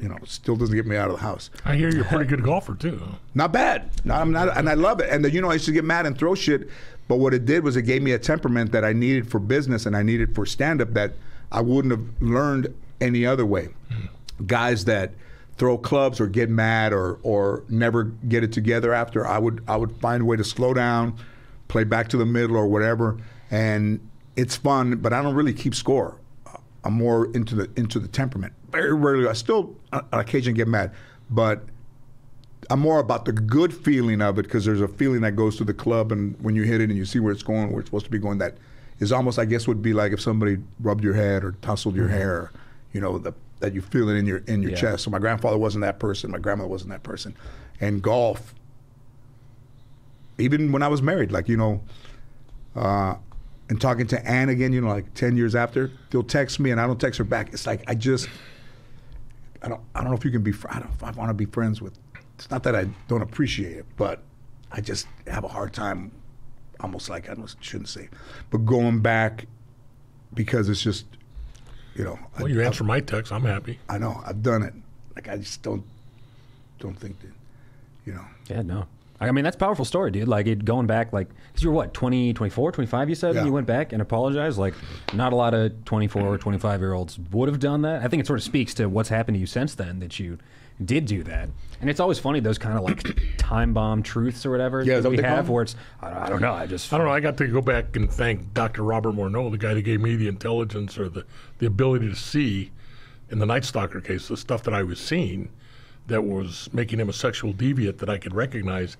you know, still doesn't get me out of the house. I hear you're a pretty good golfer too. Not bad. No, I'm not, and I love it. And the, you know, I used to get mad and throw shit, but what it did was it gave me a temperament that I needed for business and I needed for stand up that I wouldn't have learned any other way. Guys that throw clubs or get mad or or never get it together after, I would I would find a way to slow down, play back to the middle or whatever, and it's fun. But I don't really keep score. I'm more into the into the temperament. Very rarely, I still on occasion get mad, but I'm more about the good feeling of it because there's a feeling that goes to the club, and when you hit it and you see where it's going, where it's supposed to be going, that is almost, I guess, would be like if somebody rubbed your head or tousled your hair, you know, the, that you feel it in your in your Yeah. chest. So my grandfather wasn't that person. My grandmother wasn't that person, and golf. Even when I was married, like you know, uh, and talking to Ann again, you know, like ten years after, they'll text me and I don't text her back. It's like I just, I don't, I don't know if you can be. I don't. I want to be friends with. It's not that I don't appreciate it, but I just have a hard time. Almost like I don't- shouldn't say, but going back because it's just, you know. Well, I, you I- answer my text. I'm happy. I know I've done it. Like I just don't, don't think that, you know. Yeah, no. I mean, that's a powerful story, dude. Like, it going back, like, because you were what, 20, 24, 25, you said? Yeah. And you went back and apologized? Like, not a lot of 24 mm-hmm. or 25 year olds would have done that. I think it sort of speaks to what's happened to you since then that you did do that. And it's always funny, those kind of like [COUGHS] time bomb truths or whatever Yeah, that that we what they call have, where it's, I don't, I don't know, I just. I don't know. I got to go back and thank Dr. Robert Morneau, the guy that gave me the intelligence or the, the ability to see in the Night Stalker case the stuff that I was seeing that was making him a sexual deviant that I could recognize.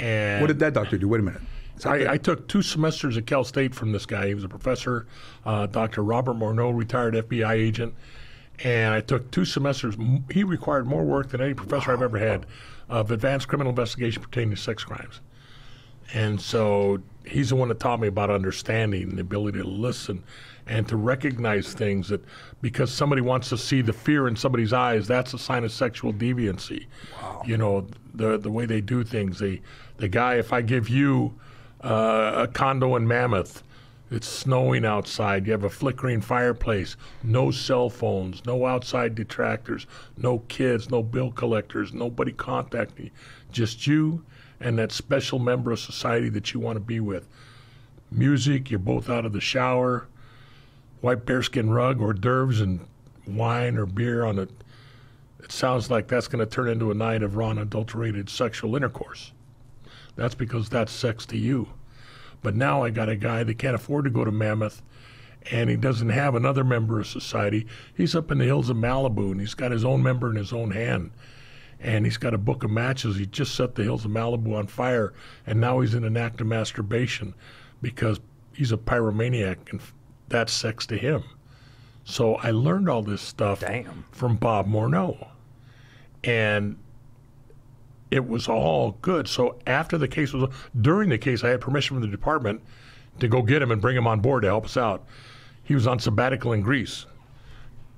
And What did that doctor do? Wait a minute. Is that the- I, I took two semesters at Cal State from this guy. He was a professor, uh, Dr. Robert Morneau, retired FBI agent. and I took two semesters. He required more work than any professor I've ever had of advanced criminal investigation pertaining to sex crimes. And so he's the one that taught me about understanding and the ability to listen and to recognize things that because somebody wants to see the fear in somebody's eyes, that's a sign of sexual deviancy. You know, the the way they do things. The the guy, if I give you uh, a condo in Mammoth, it's snowing outside. You have a flickering fireplace, no cell phones, no outside detractors, no kids, no bill collectors, nobody contacting you. Just you and that special member of society that you want to be with. Music, you're both out of the shower, white bearskin rug, hors d'oeuvres, and wine or beer on it. It sounds like that's going to turn into a night of raw adulterated sexual intercourse. That's because that's sex to you. But now I got a guy that can't afford to go to Mammoth and he doesn't have another member of society. He's up in the hills of Malibu and he's got his own member in his own hand. And he's got a book of matches. He just set the hills of Malibu on fire and now he's in an act of masturbation because he's a pyromaniac and that's sex to him. So I learned all this stuff Damn. from Bob Morneau. And it was all good. So after the case was during the case, I had permission from the department to go get him and bring him on board to help us out. He was on sabbatical in Greece.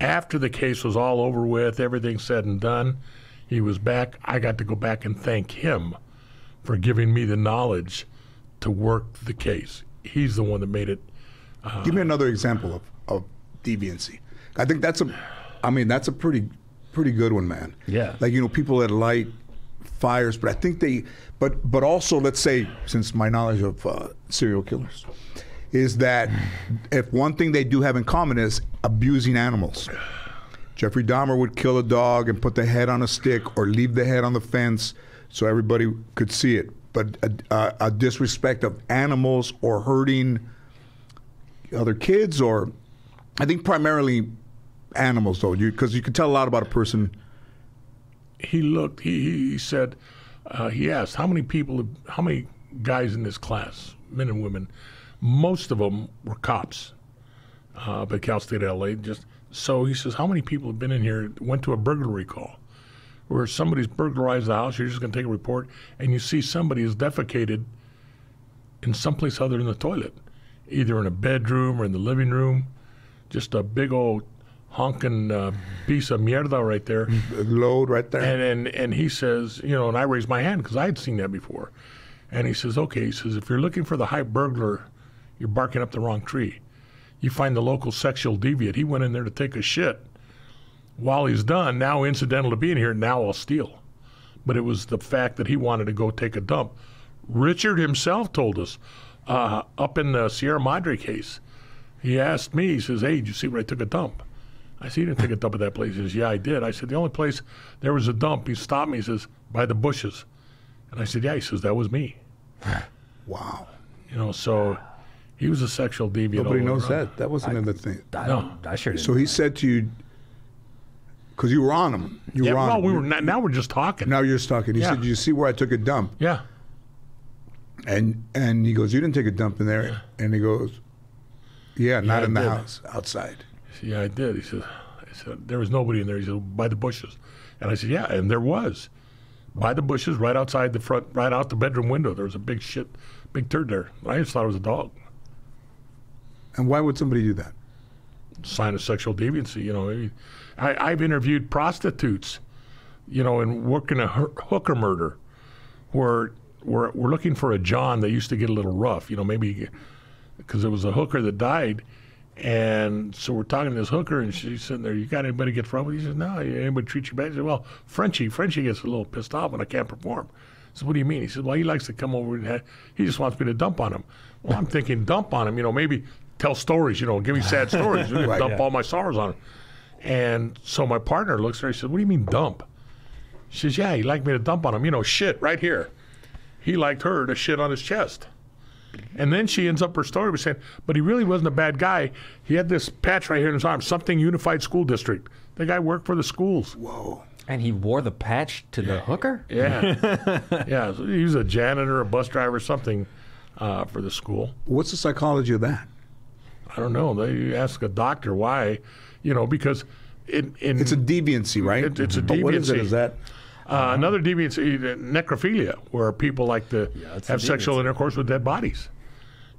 After the case was all over with, everything said and done, he was back. I got to go back and thank him for giving me the knowledge to work the case. He's the one that made it. Give me another example of, of deviancy. I think that's a, I mean, that's a pretty, pretty good one, man. Yeah. Like you know, people that light fires, but I think they, but but also let's say, since my knowledge of uh, serial killers, is that if one thing they do have in common is abusing animals. Jeffrey Dahmer would kill a dog and put the head on a stick or leave the head on the fence so everybody could see it. But a, a, a disrespect of animals or hurting other kids or I think primarily animals though, because you, can tell a lot about a person. he looked. He, he said, uh, he asked how many people, how many guys in this class, men and women. Most of them were cops, uh, at Cal State LA. Just so he says, how many people have been in here? Went to a burglary call, where somebody's burglarized the house. You're just going to take a report, and you see somebody is defecated in someplace other than the toilet, either in a bedroom or in the living room. Just a big old honking uh, piece of mierda right there. Load right there. And, and and he says, you know, and I raised my hand because I had seen that before. And he says, okay, he says, if you're looking for the hype burglar, you're barking up the wrong tree. You find the local sexual deviant. He went in there to take a shit. While he's done, now incidental to being here, now I'll steal. But it was the fact that he wanted to go take a dump. Richard himself told us uh, up in the Sierra Madre case. He asked me, he says, hey, did you see where I took a dump? I said, you didn't take a dump at that place. He says, yeah, I did. I said, the only place there was a dump, he stopped me, he says, by the bushes. And I said, yeah, he says, that was me. [LAUGHS] wow. You know, so he was a sexual deviant. Nobody knows around. that. That wasn't in the thing. I don't. I sure didn't. So he said to you, because you were on him. You Yeah, were on well, him. we were now, now we're just talking. Now you're just talking. He Yeah. said, "Did you see where I took a dump?" Yeah. And and he goes, "You didn't take a dump in there." And he goes, "Yeah, not I in the did. house, outside." Yeah, I did. He said, I said, there was nobody in there. He said, by the bushes. And I said, yeah, and there was. By the bushes, right outside the front, right out the bedroom window, there was a big shit, big turd there. I just thought it was a dog. And why would somebody do that? Sign of sexual deviancy, you know. I, I've interviewed prostitutes, you know, and working a hooker murder where we're, we're looking for a John that used to get a little rough, you know, maybe because it was a hooker that died. And so we're talking to this hooker, and she's sitting there. You got anybody get trouble? He says, No. Anybody treat you bad? He says, Well, Frenchie, Frenchie gets a little pissed off when I can't perform. I said, What do you mean? He said, Well, he likes to come over and ha- he just wants me to dump on him. Well, I'm thinking dump on him. You know, maybe tell stories. You know, give me sad stories. [LAUGHS] Right, dump yeah. all my sorrows on him. And so my partner looks at her. He says, What do you mean dump? She says, Yeah, he liked me to dump on him. You know, shit right here. He liked her to shit on his chest. And then she ends up her story by saying, but he really wasn't a bad guy. He had this patch right here in his arm, something Unified School District. The guy worked for the schools. Whoa. And he wore the patch to the hooker. Yeah. [LAUGHS] yeah. So he was a janitor, a bus driver, something uh, for the school. What's the psychology of that? I don't know. They ask a doctor why, you know, because in, in It's a deviancy, right? It- it's a But What is it? deviancy. That uh, another deviancy, uh, necrophilia, where people like to a have sexual intercourse with dead bodies.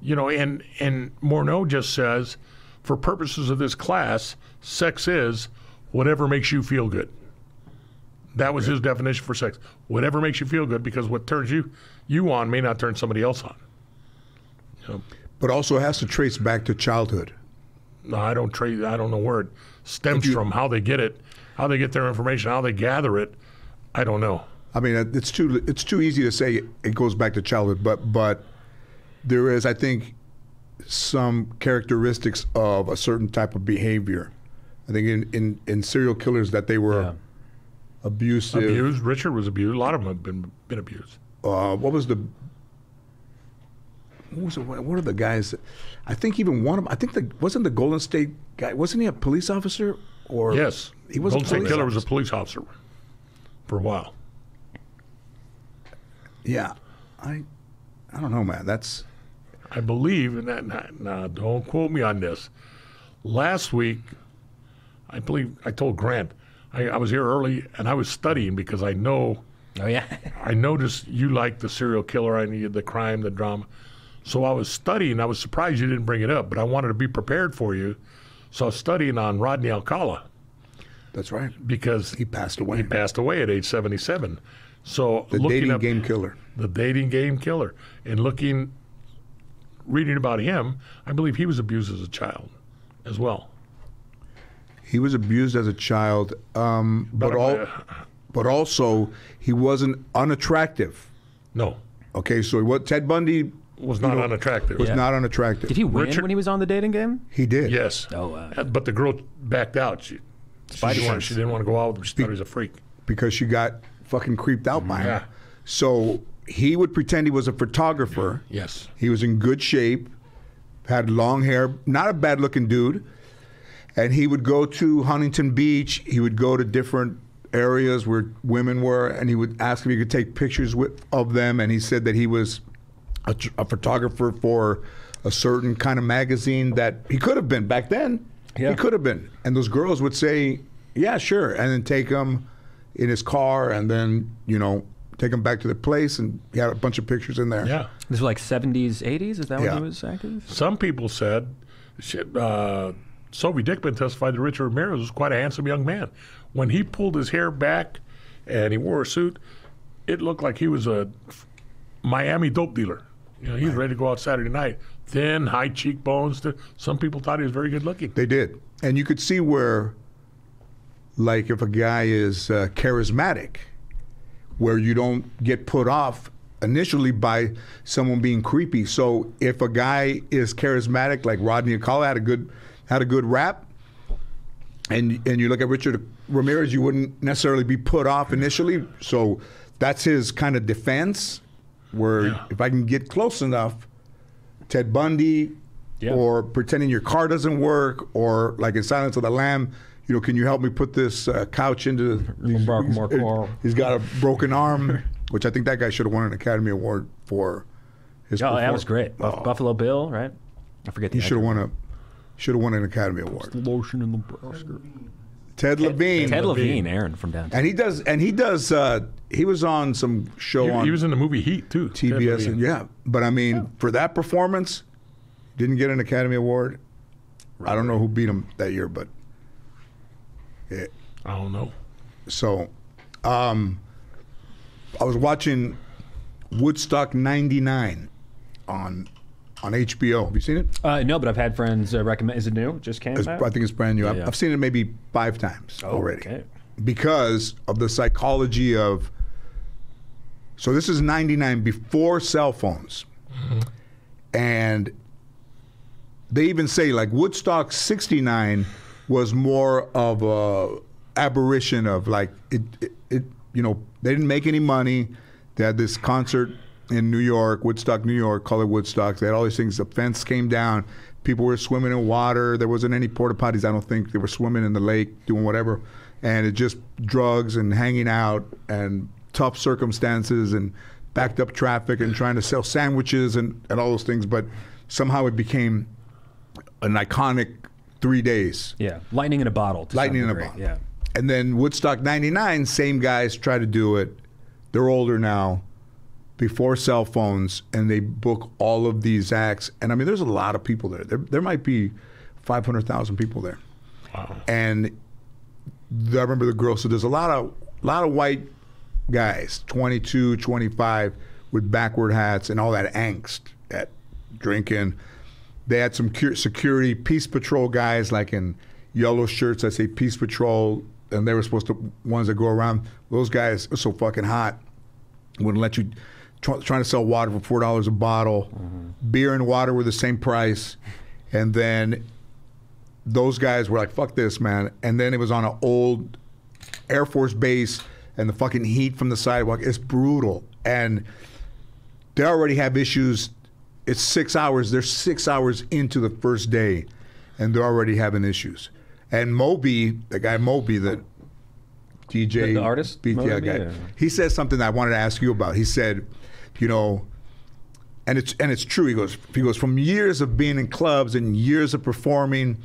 You know, and and Morneau just says, for purposes of this class, sex is whatever makes you feel good. That was his definition for sex. Whatever makes you feel good, because what turns you you on may not turn somebody else on. but also has to trace back to childhood. No, I don't trade. I don't know where it stems you- from, how they get it, how they get their information, how they gather it. I don't know. I mean, it's too it's too easy to say it goes back to childhood, but but there is, I think, some characteristics of a certain type of behavior. I think in, in, in serial killers that they were Yeah. abusive. Abused. Richard was abused. A lot of them have been been abused. Uh, what was the what was it, what are the guys? that- I think even one of them. I think the wasn't the Golden State guy. Wasn't he a police officer? Or Yes, he was. a Golden State Killer was a police officer for a while. Yeah, I I don't know, man. That's I believe, and that now, now don't quote me on this. Last week, I believe I told Grant I, I was here early and I was studying because I know Oh yeah. I noticed you like the serial killer. I needed the crime, the drama. So I was studying. I was surprised you didn't bring it up, but I wanted to be prepared for you. So I was studying on Rodney Alcala that's right. because He passed away. he passed away at age 77. So the looking dating up game killer. the dating game killer and looking, reading about him, I believe he was abused as a child as well. He was abused as a child, um, but But, all, uh, but also he wasn't unattractive. No, Okay, so what Ted Bundy was not unattractive. was Yeah. not unattractive. Did he win Richard- when he was on the dating game? He did. Yes. Oh, wow. Uh, But the girl backed out. She, she, didn't want, she didn't want to go out with him. She thought he was a freak. because she got fucking creeped out by him. Yeah. So he would pretend he was a photographer. Yes. He was in good shape, had long hair, not a bad looking dude. And he would go to Huntington Beach. He would go to different areas where women were, and he would ask if he could take pictures with, of them. And he said that he was a, a photographer for a certain kind of magazine that he could have been back then. Yeah. He could have been. And those girls would say, "Yeah, sure," and then take him in his car, and then you know take him back to the place, and he had a bunch of pictures in there. Yeah. This was like 70s, 80s. Is that when Yeah. he was active? Some people said, shit, uh, Sophie Dickman testified that Richard Ramirez was quite a handsome young man. When he pulled his hair back and he wore a suit, it looked like he was a Miami dope dealer. You know, he was ready to go out Saturday night. Thin, high cheekbones. Some people thought he was very good looking. They did, and you could see where, like, if a guy is uh, charismatic, where you don't get put off initially by someone being creepy. So if a guy is charismatic, like Rodney Alcala had a good had a good rap, and and you look at Richard Ramirez, you wouldn't necessarily be put off initially. So that's his kind of defense. Where Yeah. if I can get close enough, Ted Bundy, Yeah. or pretending your car doesn't work, or like in Silence of the Lamb, you know, can you help me put this uh, couch into? He's, broke he's- my he's got a broken arm, [LAUGHS] which I think that guy should have won an Academy Award for. His Oh, that was great. Oh, Buffalo Bill, right? I forget the he should have won a should have won an Academy Award. Lotion in the Nebraska. Ted Levine, Ted Levine. Levine, Aaron from downtown. and he does, and he does. Uh, he was on some show He, on he was in the movie Heat, too. TBS, and yeah. But I mean, for that performance, didn't get an Academy Award. I don't know who beat him that year, but yeah. I don't know. So, um, I was watching Woodstock '99 on on HBO. Have you seen it? Uh, no, but I've had friends uh, recommend. Is it new? Just came It's- out. I think it's brand new. I've, yeah. I've seen it maybe five times Oh, already okay. because of the psychology of. So this is '99 before cell phones, and they even say like Woodstock '69 was more of a aberration of like it, it, it. You know, they didn't make any money. They had this concert in New York, Woodstock, New York, called it Woodstock. They had all these things. The fence came down. People were swimming in water. There wasn't any porta potties. I don't think they were swimming in the lake, doing whatever. And it just drugs and hanging out and tough circumstances and backed up traffic and trying to sell sandwiches and, and all those things. But somehow it became an iconic three days. Yeah, lightning in a bottle. Lightning in a bottle. Yeah. And then Woodstock 99, same guys try to do it. They're older now, before cell phones, and they book all of these acts. And I mean, there's a lot of people there. There, there might be 500,000 people there. Wow. And I remember the girl, so there's a lot of, a lot of white guys, 22, 25, with backward hats and all that angst at drinking. They had some security, Peace Patrol guys, like in yellow shirts that say Peace Patrol, and they were supposed to ones that go around. Those guys are so fucking hot, wouldn't let you try, trying to sell water for four dollars a bottle. Mm-hmm. Beer and water were the same price, and then those guys were like, "Fuck this, man!" And then it was on an old Air Force base, and the fucking heat from the sidewalk. It's brutal, and they already have issues. It's six hours. They're six hours into the first day, and they're already having issues. And Moby, the guy Moby, the DJ, The- the artist, beat- yeah, guy, yeah. he said something that I wanted to ask you about. He said, you know, and it's and it's true. He goes, he goes from years of being in clubs and years of performing.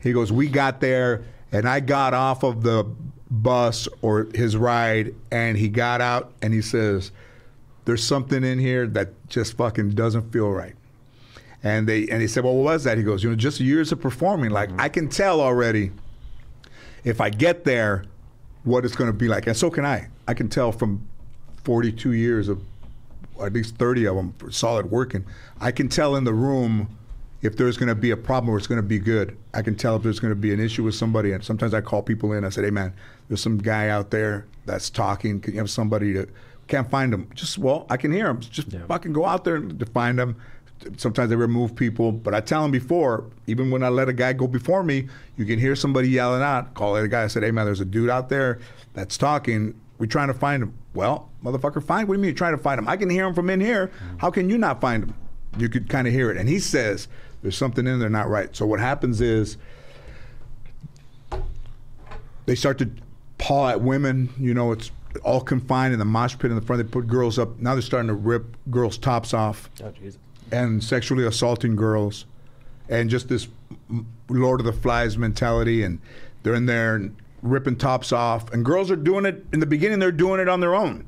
He goes, we got there, and I got off of the bus or his ride, and he got out, and he says, "There's something in here that just fucking doesn't feel right." And they and he said, "Well, what was that?" He goes, "You know, just years of performing. Like I can tell already if I get there, what it's going to be like. And so can I. I can tell from 42 years of, at least 30 of them, for solid working. I can tell in the room if there's going to be a problem or it's going to be good. I can tell if there's going to be an issue with somebody. And sometimes I call people in. I say, hey, man, there's some guy out there that's talking. Can you have somebody to, can't find him? Just, well, I can hear him. Just fucking go out there to find him. Sometimes they remove people, but I tell them before, even when I let a guy go before me, you can hear somebody yelling out. Call the guy. I said, "Hey man, there's a dude out there that's talking. We're trying to find him." Well, motherfucker, find. What do you mean you're trying to find him? I can hear him from in here. How can you not find him? You could kind of hear it, and he says there's something in there not right. So what happens is they start to paw at women. You know, it's all confined in the mosh pit in the front. They put girls up. Now they're starting to rip girls' tops off oh, and sexually assaulting girls, and just this Lord of the Flies mentality. And they're in there and ripping tops off, and girls are doing it in the beginning. They're doing it on their own,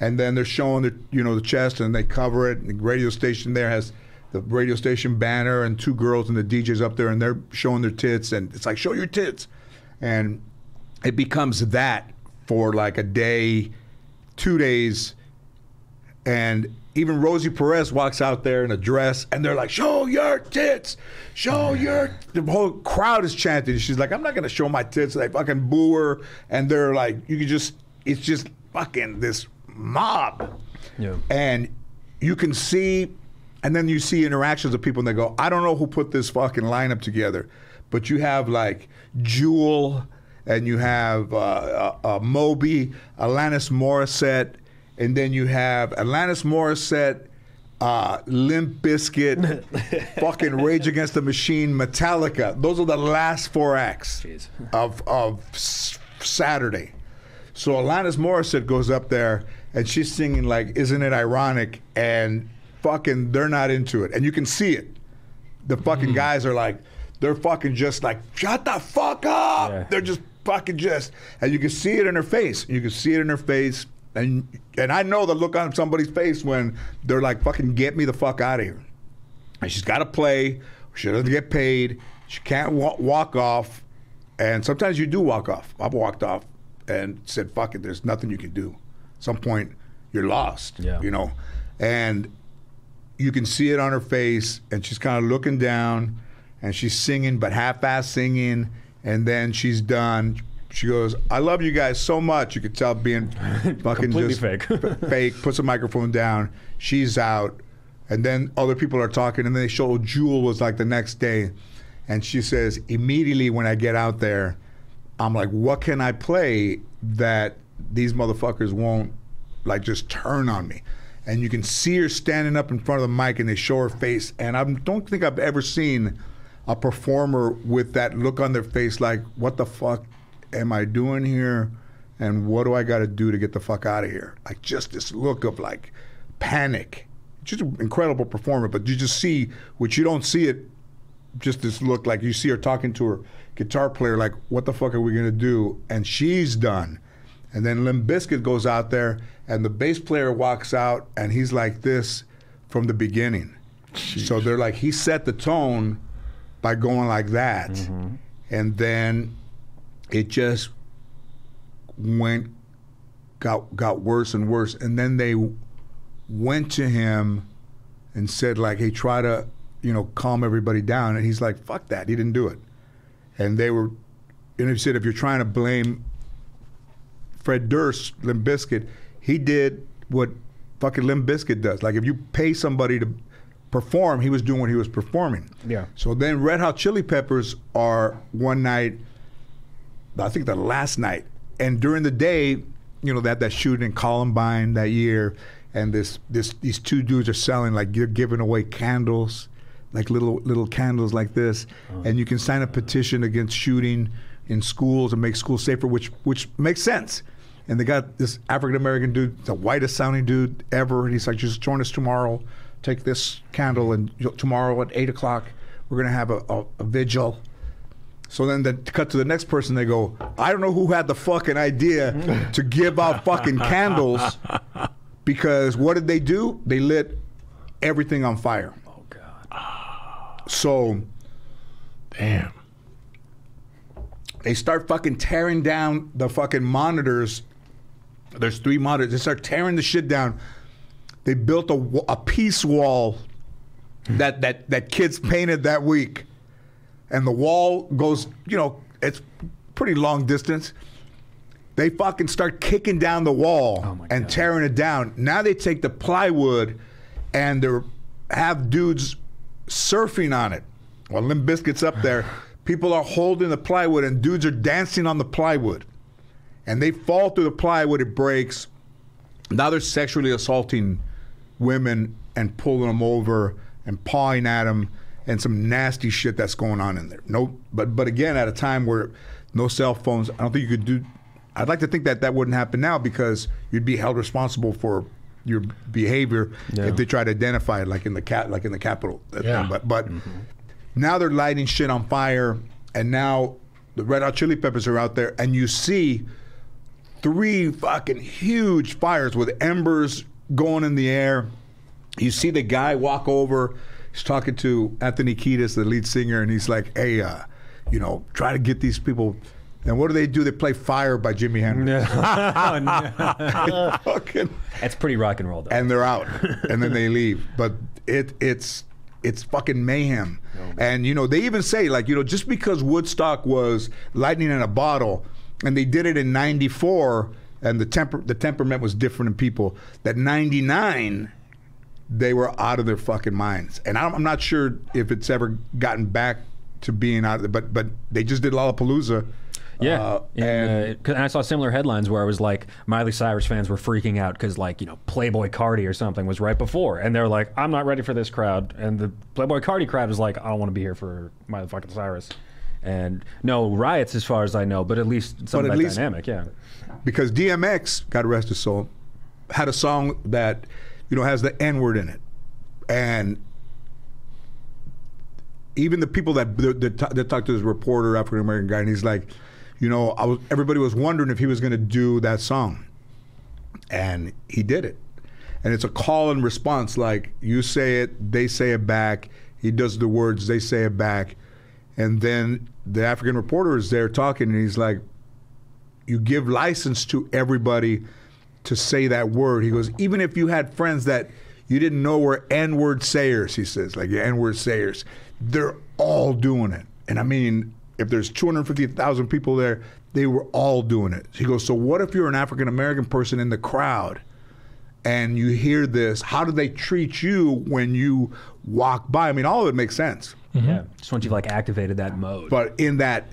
and then they're showing the you know the chest, and they cover it. The radio station there has the radio station banner and two girls and the DJs up there, and they're showing their tits, and it's like show your tits, and it becomes that for like a day, two days, and even Rosie Perez walks out there in a dress, and they're like, "Show your tits, show your." The whole crowd is chanting. She's like, "I'm not gonna show my tits." They fucking boo her, and they're like, "You can just." It's just fucking this mob, Yeah. and you can see, and then you see interactions of people, and they go, "I don't know who put this fucking lineup together," but you have like Jewel, and you have uh, uh, uh, Moby, Alanis Morissette and then you have Alanis Morissette, uh, Limp Bizkit, [LAUGHS] fucking Rage Against the Machine, Metallica. Those are the last four acts of of s- Saturday. So Alanis Morissette goes up there and she's singing like "Isn't It Ironic?" and fucking they're not into it, and you can see it. The fucking guys are like, they're fucking just like, shut the fuck up. Yeah. They're just fucking just, and you can see it in her face. You can see it in her face, and and I know the look on somebody's face when they're like, fucking get me the fuck out of here. And she's got to play. She doesn't get paid. She can't wa- walk off. And sometimes you do walk off. I've walked off and said, fuck it, there's nothing you can do. At some point, you're lost. Yeah. You know? And you can see it on her face, and she's kind of looking down, and she's singing, but half-ass singing, and then she's done. She goes, "I love you guys so much." You could tell being [LAUGHS] fucking just fake. [LAUGHS] fake. Puts the microphone down. She's out, and then other people are talking, and then they show Jewel was like the next day, and she says immediately when I get out there, I'm like, what can I play that these motherfuckers won't like just turn on me? And you can see her standing up in front of the mic and they show her face. And I don't think I've ever seen a performer with that look on their face like, what the fuck am I doing here? And what do I got to do to get the fuck out of here? Like just this look of like panic. Just an incredible performer, but you just see, which you don't see it just this look like you see her talking to her guitar player, like, what the fuck are we gonna do? And she's done. And then Limp Bizkit goes out there, and the bass player walks out, and he's like this from the beginning. So they're like, he set the tone by going like that, mm-hmm. and then it just went got got worse and worse. And then they went to him and said like, "Hey, try to, you know, calm everybody down." And he's like, "Fuck that." He didn't do it. And they were, and he said, if you're trying to blame Fred Durst, Limp Bizkit, he did what fucking Limp Bizkit does. Like if you pay somebody to perform, he was doing what he was performing. Yeah. So then Red Hot Chili Peppers are one night, I think the last night, and during the day, you know that that shooting in Columbine that year, and this this these two dudes are selling like you're giving away candles, like little little candles like this, uh-huh. and you can sign a petition against shooting in schools and make schools safer, which which makes sense. And they got this African American dude, the whitest sounding dude ever, and he's like, just join us tomorrow, take this candle, and tomorrow at eight o'clock we're gonna have a, a, a vigil. So then, the, cut to the next person. They go, I don't know who had the fucking idea to give out fucking [LAUGHS] candles, because what did they do? They lit everything on fire. Oh God. So Damn. they start fucking tearing down the fucking monitors. There's three monitors. They start tearing the shit down. They built a, a peace wall that, that, that kids painted that week. And the wall goes, you know, it's pretty long distance. They fucking start kicking down the wall Oh and tearing it down. Now they take the plywood and they have dudes surfing on it. Well, Limp Bizkit's up there, [SIGHS] people are holding the plywood and dudes are dancing on the plywood. And they fall through the plywood, it breaks. Now they're sexually assaulting women and pulling them over and pawing at them and some nasty shit that's going on in there. No, but but again, at a time where no cell phones, I don't think you could do. I'd like to think that that wouldn't happen now because you'd be held responsible for your behavior if they try to identify it, like in the cat, like in the Capitol. Yeah. But but mm-hmm. now they're lighting shit on fire, and now the Red Hot Chili Peppers are out there, and you see three fucking huge fires with embers going in the air. You see the guy walk over. He's talking to Anthony Kiedis, the lead singer, and he's like, "Hey, uh, you know, try to get these people." And what do they do? They play "Fire" by Jimi Hendrix. [LAUGHS] Fucking- That's pretty rock and roll, though. and they're out, and then they leave. But it it's it's fucking mayhem. And you know they even say like you know just because Woodstock was lightning in a bottle, and they did it in '94, and the temper the temperament was different in people. That '99 they were out of their fucking minds. And I'm, I'm not sure if it's ever gotten back to being out of but but they just did Lollapalooza. Yeah, uh, and, and uh, and I saw similar headlines where I was like, Miley Cyrus fans were freaking out because, like, you know, Playboi Carti or something was right before, and they're like, "I'm not ready for this crowd," and the Playboi Carti crowd was like, "I don't want to be here for Miley fucking Cyrus," and no riots as far as I know, but at least some But of at that least- dynamic, yeah. because DMX, God rest his soul, had a song that you know has the N word in it, and even the people that that, that, talked to this reporter, African American guy, and he's like, you know, I was everybody was wondering if he was going to do that song, and he did it, and it's a call and response. Like you say it, they say it back. He does the words, they say it back, and then the African reporter is there talking, and he's like, you give license to everybody to say that word. He goes, even if you had friends that you didn't know were N word sayers, he says, like N word sayers, they're all doing it. And I mean, if there's 250,000 people there, they were all doing it. He goes, so what if you're an African American person in the crowd and you hear this? How do they treat you when you walk by? I mean, all of it makes sense. Mm-hmm. Yeah, just once you've like activated that mode. But in that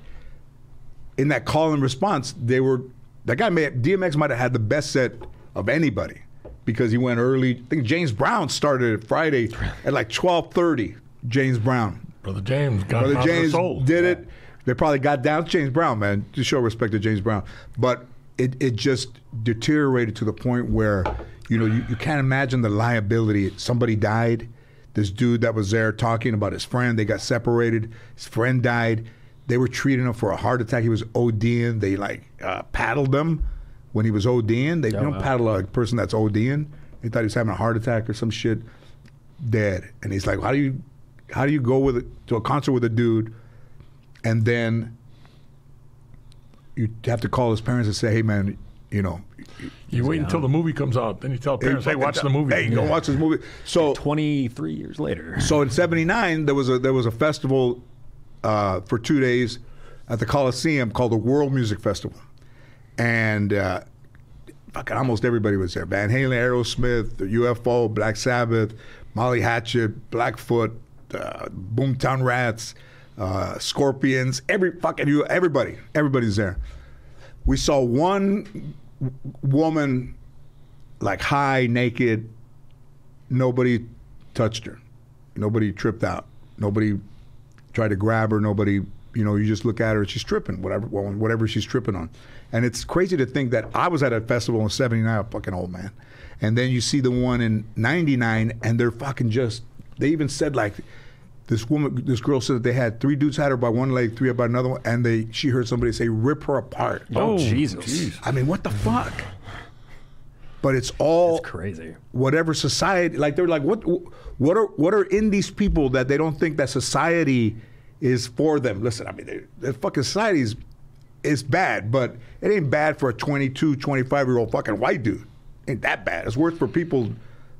in that call and response, they were that guy may DMX might have had the best set of anybody because he went early. I think James Brown started it Friday at like twelve thirty. James Brown, Brother James, got brother out of the James did it. They probably got down to James Brown, man, to show respect to James Brown. But it, it just deteriorated to the point where, you know, you, you can't imagine the liability. Somebody died, this dude that was there talking about his friend. They got separated. His friend died. They were treating him for a heart attack. He was ODing. They like uh, paddled him when he was ODing. They don't wow. paddle a person that's ODing. They thought he was having a heart attack or some shit. Dead. And he's like, how do you, how do you go with it to a concert with a dude, and then you have to call his parents and say, hey man, you know, You wait until the movie comes out, then you tell parents, "Hey, watch the movie." Hey, go watch this movie. So 23 years later. so in '79 there was a there was a festival uh, for two days at the Coliseum called the World Music Festival, and uh, fucking almost everybody was there. Van Halen, Aerosmith, the UFO, Black Sabbath, Molly Hatchet, Blackfoot, uh, Boomtown Rats, uh, Scorpions. Every fucking everybody, everybody's there. We saw one woman like high, naked, nobody touched her. Nobody tripped out. Nobody tried to grab her. Nobody, you know, you just look at her, she's tripping, whatever, well, whatever she's tripping on. And it's crazy to think that I was at a festival in '79, a fucking old man, and then you see the one in '99, and they're fucking just. They even said like, this woman, this girl said that they had three dudes had her by one leg, three by another one, and they she heard somebody say, "Rip her apart." Oh, oh Jesus. I mean, what the fuck? But it's all That's crazy. whatever society like they're like what what are what are in these people that they don't think that society is for them listen i mean the fucking society is, is bad but it ain't bad for a 22 25 year old fucking white dude ain't that bad it's worse for people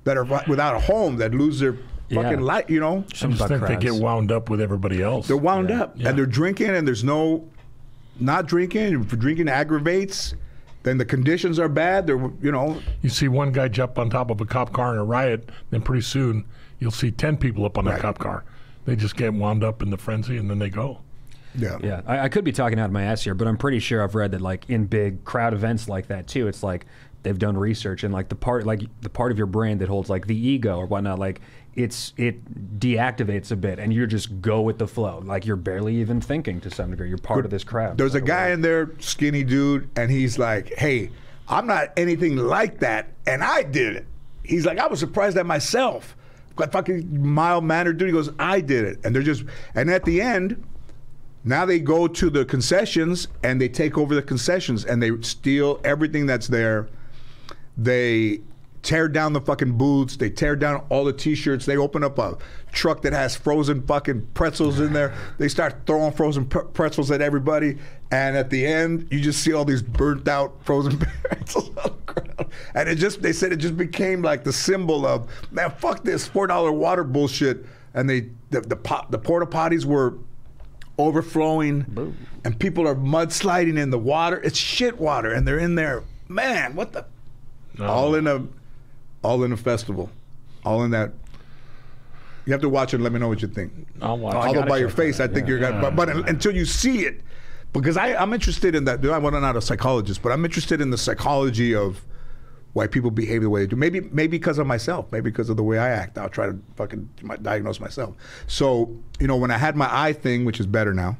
that are without a home that lose their Yeah. fucking life you know I just think they get wound up with everybody else. they're wound up Yeah. and they're drinking and there's no not drinking if drinking aggravates then the conditions are bad they're you know You see one guy jump on top of a cop car in a riot, then pretty soon you'll see 10 people up on that Right. cop car. They just get wound up in the frenzy and then they go. yeah Yeah, I, I could be talking out of my ass here, but I'm pretty sure I've read that like in big crowd events like that too. It's like they've done research and like the part like the part of your brain that holds like the ego or whatnot, like it's it deactivates a bit and you just go with the flow. Like you're barely even thinking to some degree. You're part of this crowd. There's a guy in there, skinny dude, and he's like, "Hey, I'm not anything like that, and I did it." He's like, "I was surprised at myself." Got fucking mild mannered dude. He goes, "I did it," and they're just, and at the end, now they go to the concessions and they take over the concessions and they steal everything that's there. They tear down the fucking booths. They tear down all the T-shirts. They open up a truck that has frozen fucking pretzels in there. They start throwing frozen pre- pretzels at everybody. And at the end, you just see all these burnt out frozen [LAUGHS] pretzels on the ground. And it just, they said it just became like the symbol of, man, fuck this $4 water bullshit. And they, the, the, pot, the porta potties were overflowing and people are mudsliding in the water. It's shit water and they're in there. Man, what the oh. all in a all in a festival. All in that you have to watch it and let me know what you think. I'll watch. Although by your face, that I think out, you're gonna. But, but until you see it, because I, I'm interested in that. I'm not a psychologist, but I'm interested in the psychology of why people behave the way they do. Maybe maybe because of myself. Maybe because of the way I act. I'll try to fucking diagnose myself. So you know, when I had my eye thing, which is better now,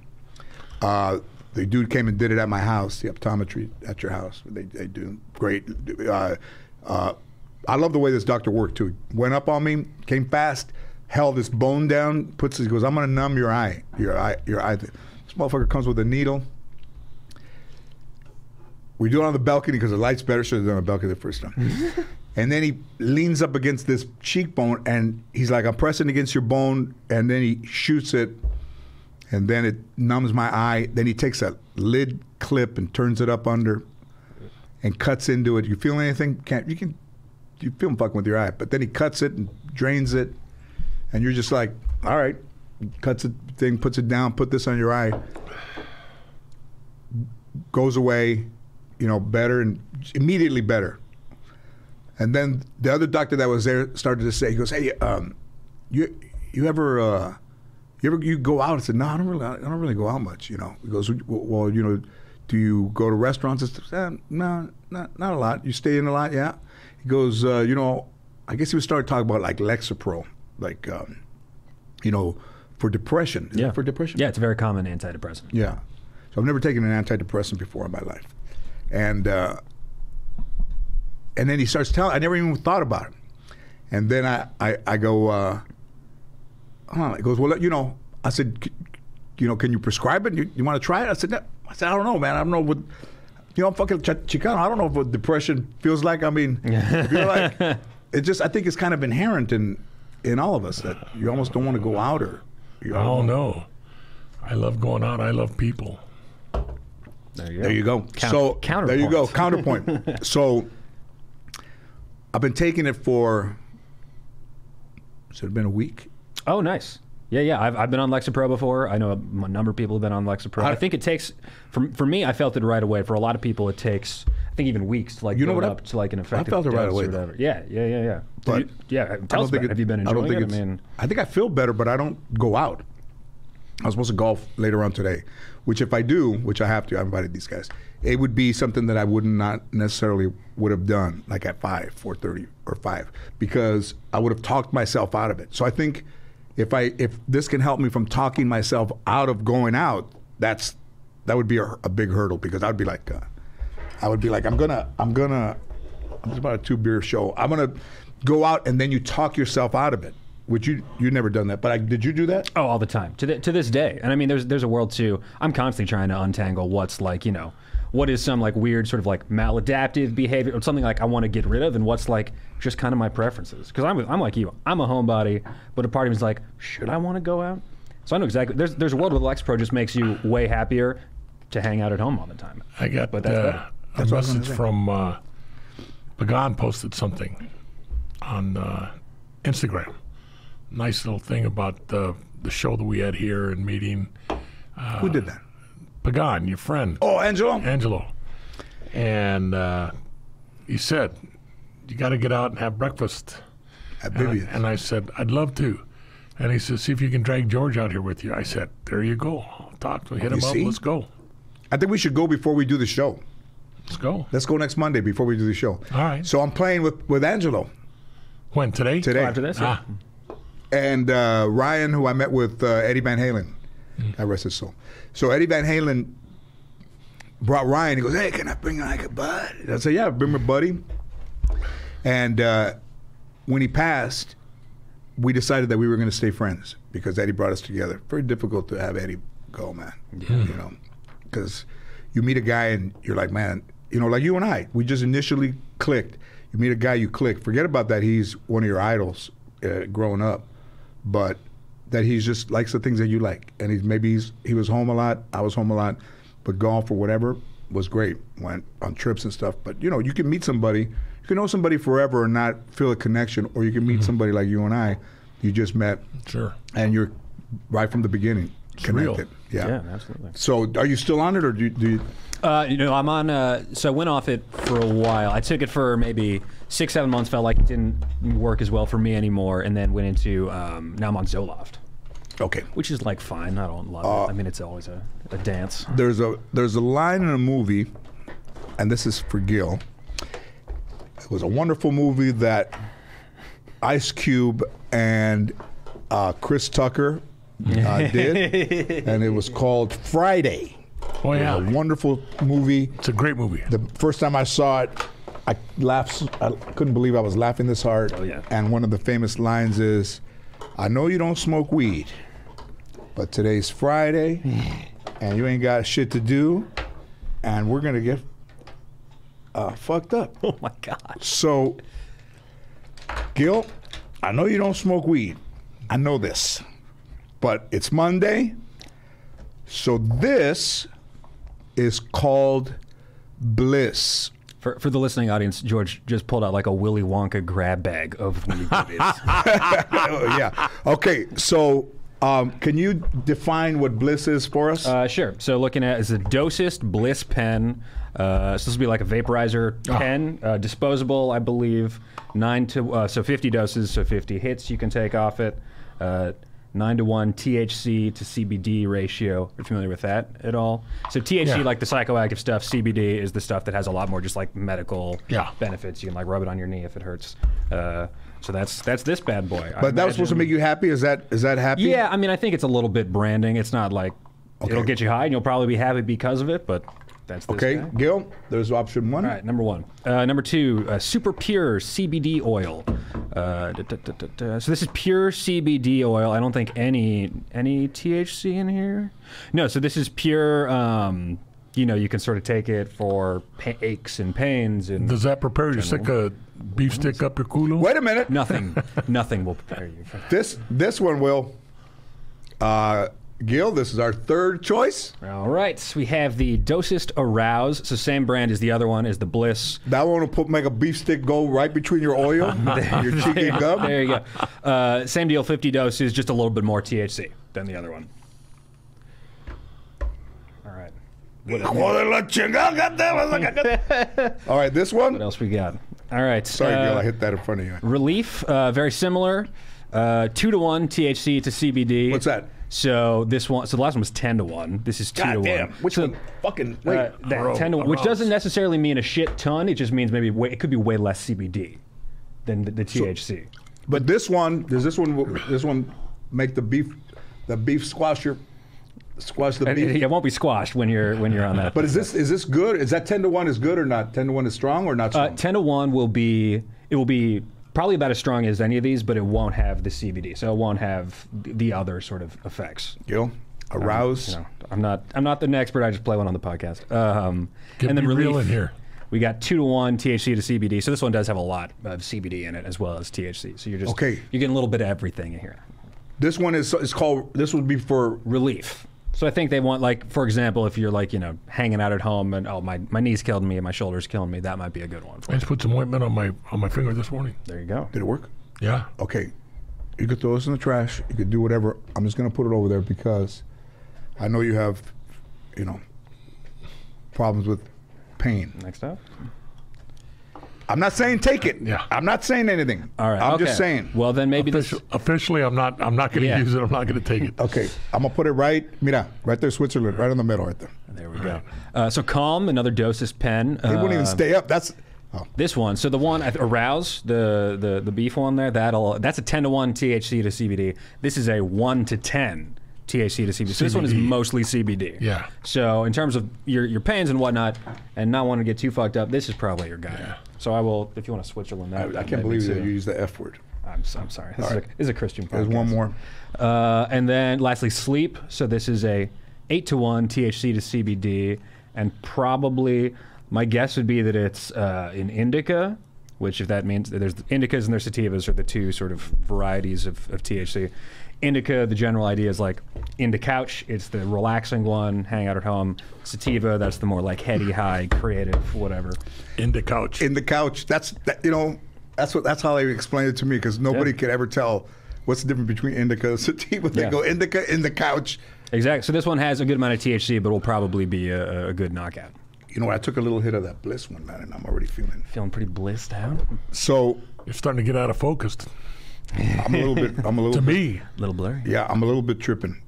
uh, the dude came and did it at my house, the optometry at your house. They, they do great. Uh, uh, I love the way this doctor worked too. He went up on me, came fast, held this bone down, puts his, goes, I'm gonna numb your eye, your eye, your eye. This motherfucker comes with a needle. We do it on the balcony because the light's better. Should have done on the balcony the first time. [LAUGHS] and then he leans up against this cheekbone and he's like, I'm pressing against your bone. And then he shoots it and then it numbs my eye. Then he takes a lid clip and turns it up under and cuts into it. You feel anything? Can't you can you feel him fucking with your eye, but then he cuts it and drains it, and you're just like, all right, cuts the thing, puts it down, put this on your eye, goes away, you know, better and immediately better. And then the other doctor that was there started to say, he goes, hey, um, you you ever uh, you ever you go out? I said, no, I don't really I don't really go out much. You know, he goes, well, you know, do you go to restaurants? "Eh, no, not not a lot. You stay in a lot, yeah. He goes, uh, you know, I guess he was starting to talk about like Lexapro, like um, you know, for depression. Is yeah, for depression. Yeah, it's a very common antidepressant. Yeah. So I've never taken an antidepressant before in my life. And uh, and then he starts telling I never even thought about it. And then I, I, I go, uh, huh. He goes, well, you know, I said, you know, can you prescribe it? You, you want to try it? I said, no. I said, I don't know, man. I don't know what, you know, I'm fucking Ch- Chicano. I don't know what depression feels like. I mean, if you're like, [LAUGHS] it just, I think it's kind of inherent in, in all of us that you almost don't want to go out or, you Oh no, I love going out. I love people. There you go. There you go. Count- so there you go. counterpoint. Counterpoint. [LAUGHS] so I've been taking it for. should it been a week? Oh, nice. Yeah, yeah. I've, I've been on Lexapro before. I know a, number of people have been on Lexapro. I- I think it takes, for, for me, I felt it right away. For a lot of people, it takes, I think, even weeks to like You know build what I- up to like an effective felt it right away, though. Yeah, yeah, yeah, yeah. But you- yeah, I tell us about it. Have you been I don't think it? I mean, I think I feel better, but I don't go out. I was supposed to golf later on today, which if I do, which I have to, I invited these guys. It would be something that I would not necessarily would have done like at five, four thirty, or five, because I would have talked myself out of it. So I think if I if this can help me from talking myself out of going out, that's that would be a, a big hurdle because I'd be like, uh, I would be like, I'm gonna, I'm gonna, I'm just about a two beer show. I'm gonna go out and then you talk yourself out of it. Which you you never done that, but I, did you do that? Oh, all the time to the, to this day. And I mean, there's there's a world too. I'm constantly trying to untangle what's like you know, what is some like weird sort of like maladaptive behavior or something like I want to get rid of, and what's like just kind of my preferences. Because I'm I'm like you. I'm a homebody, but a part of me is like, should I want to go out? So I know exactly. There's there's a world where Lexapro just makes you way happier to hang out at home all the time. I got But that's uh, better. a what I was gonna message from uh, Pagan posted something on uh, Instagram. Nice little thing about the the show that we had here and meeting Who did that? Pagan, your friend Oh, Angelo. Angelo, and uh, he said you got to get out and have breakfast. At And I, Vivian's. and I said I'd love to. And he said, see if you can drag George out here with you. I said, there you go. I'll talk to him. Hit You him up. see? Let's go. I think we should go before we do the show. Let's go. Let's go next Monday before we do the show. All right. So I'm playing with with Angelo When today? today. After this, yeah. Ah, and uh, Ryan, who I met with uh, Eddie Van Halen. Mm. I rest his soul. So Eddie Van Halen brought Ryan. He goes, "Hey, can I bring like a bud?" And I said, "Yeah, bring my buddy." And uh, when he passed, we decided that we were going to stay friends because Eddie brought us together. Very difficult to have Eddie go, man. You know, because you meet a guy and you're like, man, you know, like you and I, we just initially clicked. You meet a guy, you click. Forget about that. He's one of your idols uh, growing up, but that he's just likes the things that you like, and he's maybe he's, he was home a lot. I was home a lot, but golf or whatever was great. Went on trips and stuff. But you know, you can meet somebody, you can know somebody forever and not feel a connection, or you can meet somebody like you and I, you just met, sure. and you're right from the beginning real. connected. Yeah. Yeah, absolutely. So, are you still on it, or do you, do you Uh, you know, I'm on. Uh, so I went off it for a while. I took it for maybe six, seven months. Felt like it didn't work as well for me anymore, and then went into. Um, now I'm on Zoloft, Okay. which is like fine. I don't love Uh, it. I mean, it's always a, a dance. There's a there's a line in a movie, and this is for Gil. It was a wonderful movie that Ice Cube and uh, Chris Tucker uh, [LAUGHS] did, and it was called Friday. Oh, It yeah. was a wonderful movie. It's a great movie. The first time I saw it, I laughed. I couldn't believe I was laughing this hard. Oh, yeah. And one of the famous lines is, "I know you don't smoke weed, but today's Friday, [LAUGHS] and you ain't got shit to do, and we're gonna get uh, fucked up." Oh my god. So, Gil, I know you don't smoke weed. I know this. But it's Monday. So this is called bliss. For, for the listening audience, George just pulled out like a Willy Wonka grab bag of boobies. [LAUGHS] Oh, yeah. Okay. So um, can you define what bliss is for us? Uh, sure. So looking at is a Dosist Bliss pen. Uh, so this will be like a vaporizer pen, uh, disposable, I believe. Nine to uh, so 50 doses, so 50 hits you can take off it. Nine to one THC to CBD ratio. Are you familiar with that at all? So THC, Yeah. like the psychoactive stuff. CBD is the stuff that has a lot more just like medical Yeah. benefits. You can like rub it on your knee if it hurts. Uh, so that's that's this bad boy. I but that was supposed to make you happy. Is that is that happy? yeah, I mean, I think it's a little bit branding. It's not like it'll get you high, and you'll probably be happy because of it. But that's this Okay, guy. Gil. There's option one. All right, number one. Uh, number two, uh, super pure CBD oil. Uh, da, da, da, da, da. So this is pure CBD oil. I don't think any any THC in here. No, so this is pure. Um, you know, you can sort of take it for pa- aches and pains and Does that prepare you to stick a beef stick up your culo? Wait a minute. nothing. nothing will prepare you for that. This this one will. Uh, Gil, this is our third choice. All right, we have the Dosist Arouse. So same brand as the other one is the Bliss. That one will put make a beef stick go right between your oil, [LAUGHS] and your cheeky gum. There you go. Uh, same deal, 50 doses, just a little bit more THC than the other one. All right. Joder, la chingada, goddamn, look at that. All right, this one. What else we got? All right. Sorry, uh, Gil, I hit that in front of you. Relief, uh, very similar. Uh, two to one THC to CBD. What's that? So this one, so the last one was ten to one. This is two to one. which So, one? Fucking wait. Uh, that Arouse, 10 to, one, which doesn't necessarily mean a shit ton. It just means maybe way, it could be way less CBD than the, the THC. but this one, does this one, this one make the beef, the beef squash your, squash the beef? it, it won't be squashed when you're when you're on that. But is this is this good? Is that ten to one is good or not? Ten to one is strong or not uh, strong? ten to one will be it will be probably about as strong as any of these, but it won't have the CBD, so it won't have the the other sort of effects. Gil, arouse. You know, I'm not I'm not an expert. I just play one on the podcast. Um, Get and then me real in here. We got two to one THC to CBD. So this one does have a lot of CBD in it as well as THC. So you're just Okay. You're getting a little bit of everything in here. This one is it's called. This would be for relief. So I think they want like, for example, if you're like you know hanging out at home and oh my my knee's killing me and my shoulder's killing me, that might be a good one for I you. just put some ointment on my on my finger this morning. There you go. Did it work? Yeah. Okay. You could throw this in the trash. You could do whatever. I'm just gonna put it over there because I know you have, you know, problems with pain. Next up. I'm not saying take it. Yeah. I'm not saying anything. All right. I'm okay. just saying. Well, then maybe this. Officially, I'm not. I'm not going to Yeah. use it. I'm not going to take it. Okay. I'm gonna put it right. Mira, right there, Switzerland, right in the middle, right there. There we go. Uh, so calm, another dosist pen. They wouldn't even Uh, stay up. That's. Oh, This one, so the one I arouse the, the the beef one there, that'll that's a ten to one THC to CBD. This is a one to ten THC to CBD. So this one is mostly CBD. Yeah. So in terms of your your pains and whatnot, and not wanting to get too fucked up, this is probably your guy. So I will, if you want to Switzerland, that, I, I can't believe that you used the F word. I'm, s- I'm sorry. This, is, right. a, this is a Christian podcast. There's one more. Uh, and then lastly, sleep. So this is a eight to one THC to CBD, and probably my guess would be that it's uh, an indica, which if that means there's indicas and there's sativas are the two sort of varieties of, of THC. Indica, the general idea is like in the couch. It's the relaxing one, hang out at home. Sativa, that's the more like heady, high, creative, whatever. In the couch. In the couch. That's that, you know. That's what. That's how they explained it to me because nobody Yeah. could ever tell what's the difference between indica and sativa. They Yeah. go indica in the couch. Exactly. So this one has a good amount of THC, but will probably be a, a good knockout. You know, what? I took a little hit of that bliss one, man, and I'm already feeling. Feeling pretty blissed out. So You're starting to get out of focus. I'm a little bit. I'm a [LAUGHS] little. To bit, me, A little blurry. Yeah, I'm a little bit tripping,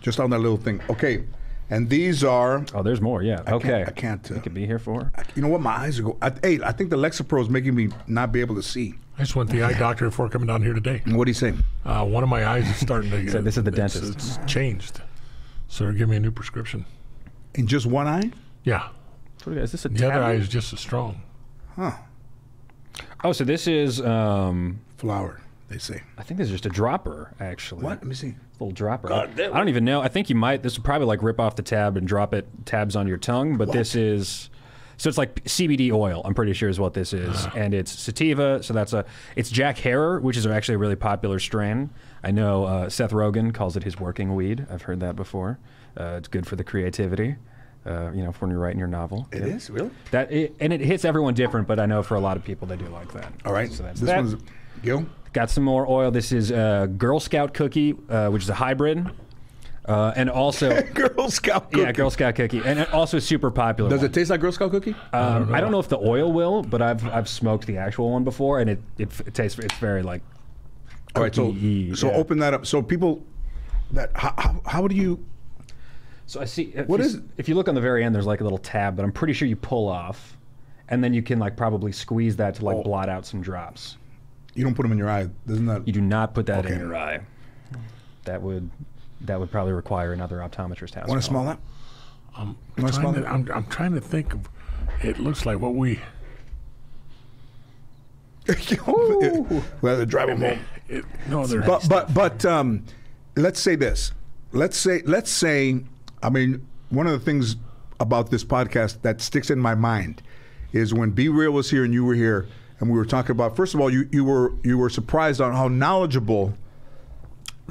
just on that little thing. Okay, and these are. Oh, there's more. Yeah. okay. I can't, uh, we could be here for. You know what? My eyes are go. I, hey, I think the Lexapro is making me not be able to see. I just went to the eye doctor before coming down here today. What are you saying? Uh, one of my eyes is starting to. [LAUGHS] So this is the it's- dentist. It's changed. So they're giving me a new prescription. In just one eye? Yeah. Is this a The other eye is just as strong. Huh. Oh, so this is. Um, Flower, they say. I think this is just a dropper, actually. What? Let me see. little dropper. I don't even know. I think you might. This would probably like rip off the tab and drop it tabs on your tongue. But this is. So it's like CBD oil. I'm pretty sure is what this is, and it's sativa. So that's a. It's Jack Herer, which is actually a really popular strain. I know uh, Seth Rogen calls it his working weed. I've heard that before. Uh, it's good for the creativity. Uh, you know, for when you're writing your novel. It is really. That it, and it hits everyone different, but I know for a lot of people they do like that. All right. So that's this that. one's Gil. Got some more oil. This is a Girl Scout cookie, uh, which is a hybrid, uh, and also [LAUGHS] Girl Scout cookie. yeah, Girl Scout cookie, and also super popular. Does one. it taste like Girl Scout cookie? Um, I don't know if the oil will, but I've I've smoked the actual one before, and it it, it tastes it's very like. All right. So so yeah. open that up. So people, that how, how, how do you? So I see. What you, is it? If you look on the very end, there's like a little tab, but I'm pretty sure you pull off, and then you can like probably squeeze that to like Oh. blot out some drops. You don't put them in your eye, doesn't that? You do not put that in your eye. That would that would probably require another optometrist house. Want to smell that? I'm You wanna trying, smell to, it? I'm, I'm trying to think of. It looks like what we. [LAUGHS] well, to drive him home. It, no, they're But but but um, let's say this. Let's say let's say. I mean, one of the things about this podcast that sticks in my mind is when B-Real was here and you were here, and we were talking about. First of all, you you were you were surprised on how knowledgeable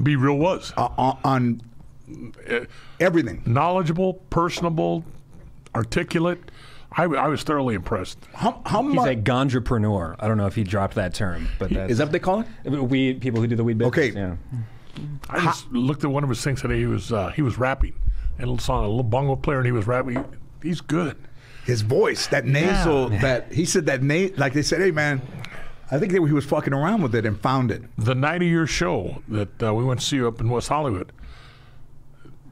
B-Real was uh, on, on everything. knowledgeable, personable, articulate. I, I was thoroughly impressed. How how He's much a ganjapreneur. I don't know if he dropped that term, but that's, is that what they call it? weed people who do the weed business. Okay. Yeah. I just looked at one of his things today. He was uh, he was rapping, and a little song, a little bongo player, and he was rapping. He's good. His voice, that nasal, that he said that na- like they said, hey man, I think that he was fucking around with it and found it. The night of your show that uh, we went to see you up in West Hollywood,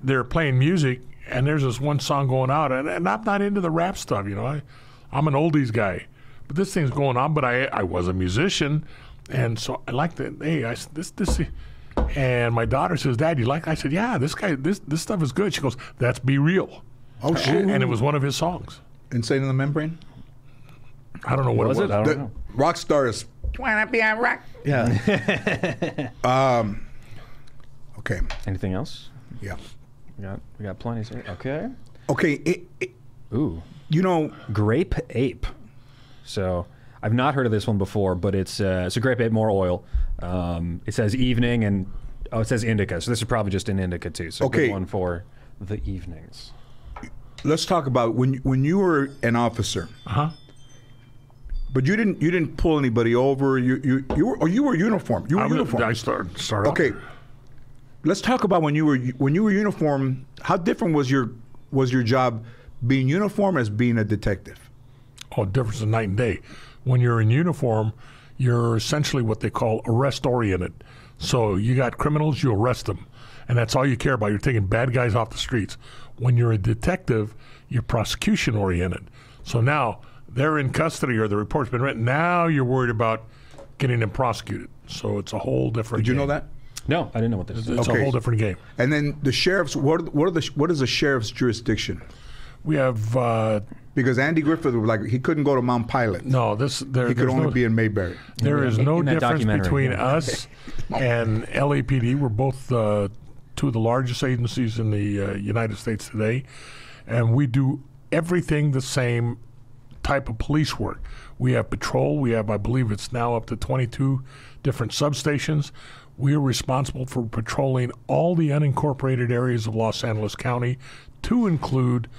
they're playing music, and there's this one song going out, and, and I'm not into the rap stuff, you know. I, I'm an oldies guy, but this thing's going on. But I I was a musician, and so I liked it. Hey, I s- this this. And my daughter says, "Dad, you like?" I said, "Yeah, this guy, this this stuff is good." She goes, "That's Be Real," Oh shit! and it was one of his songs. Insane in the Membrane. I don't know what Was it it? was. I don't The know. rock star is. Wanna be a rock? Yeah. [LAUGHS] um. Okay. Anything else? Yeah. We got we got plenty. Sir. Okay. Okay. It, it, Ooh, you know, grape ape. So I've not heard of this one before, but it's uh, it's a grape ape, more oil. Um, it says evening and oh, it says indica. So this is probably just an indica too. So Okay. good one for the evenings. Let's talk about when when you were an officer. Uh-huh. But you didn't you didn't pull anybody over. You you you were or you were uniform. You were I, was- uniform. I started started off- Okay. Let's talk about when you were when you were uniform. How different was your was your job being uniform as being a detective? Oh, difference in night and day. When you're in uniform, you're essentially what they call arrest oriented. So you got criminals, you arrest them, and that's all you care about. You're taking bad guys off the streets. When you're a detective, you're prosecution oriented. So now they're in custody or the report's been written. Now you're worried about getting them prosecuted. So it's a whole different. Did you know that? No, I didn't know what this is. It's Okay. a whole different game. And then the sheriff's what what are the what is the sheriff's jurisdiction? We have uh, Because Andy Griffith was like he couldn't go to Mount Pilot. no. This there. he could only no, be in Mayberry. There is In- no in difference between yeah. us [LAUGHS] and LAPD. We're both uh, two of the largest agencies in the uh, United States today, and we do everything the same type of police work. We have patrol. We have, I believe, it's now up to 22 different substations. We are responsible for patrolling all the unincorporated areas of Los Angeles County, to include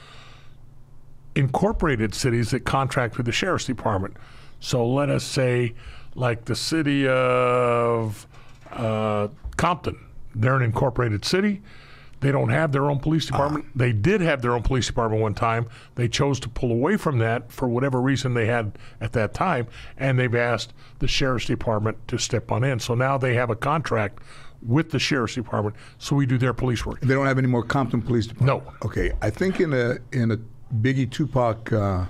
incorporated cities that contract with the sheriff's department. So let us say, like the city of uh, Compton, they're an incorporated city. They don't have their own police department. They did have their own police department one time. They chose to pull away from that for whatever reason they had at that time, and they've asked the sheriff's department to step on in. So now they have a contract with the sheriff's department, so we do their police work. They don't have any more Compton Police Department. No. Okay, I think in a in a Biggie Tupac uh,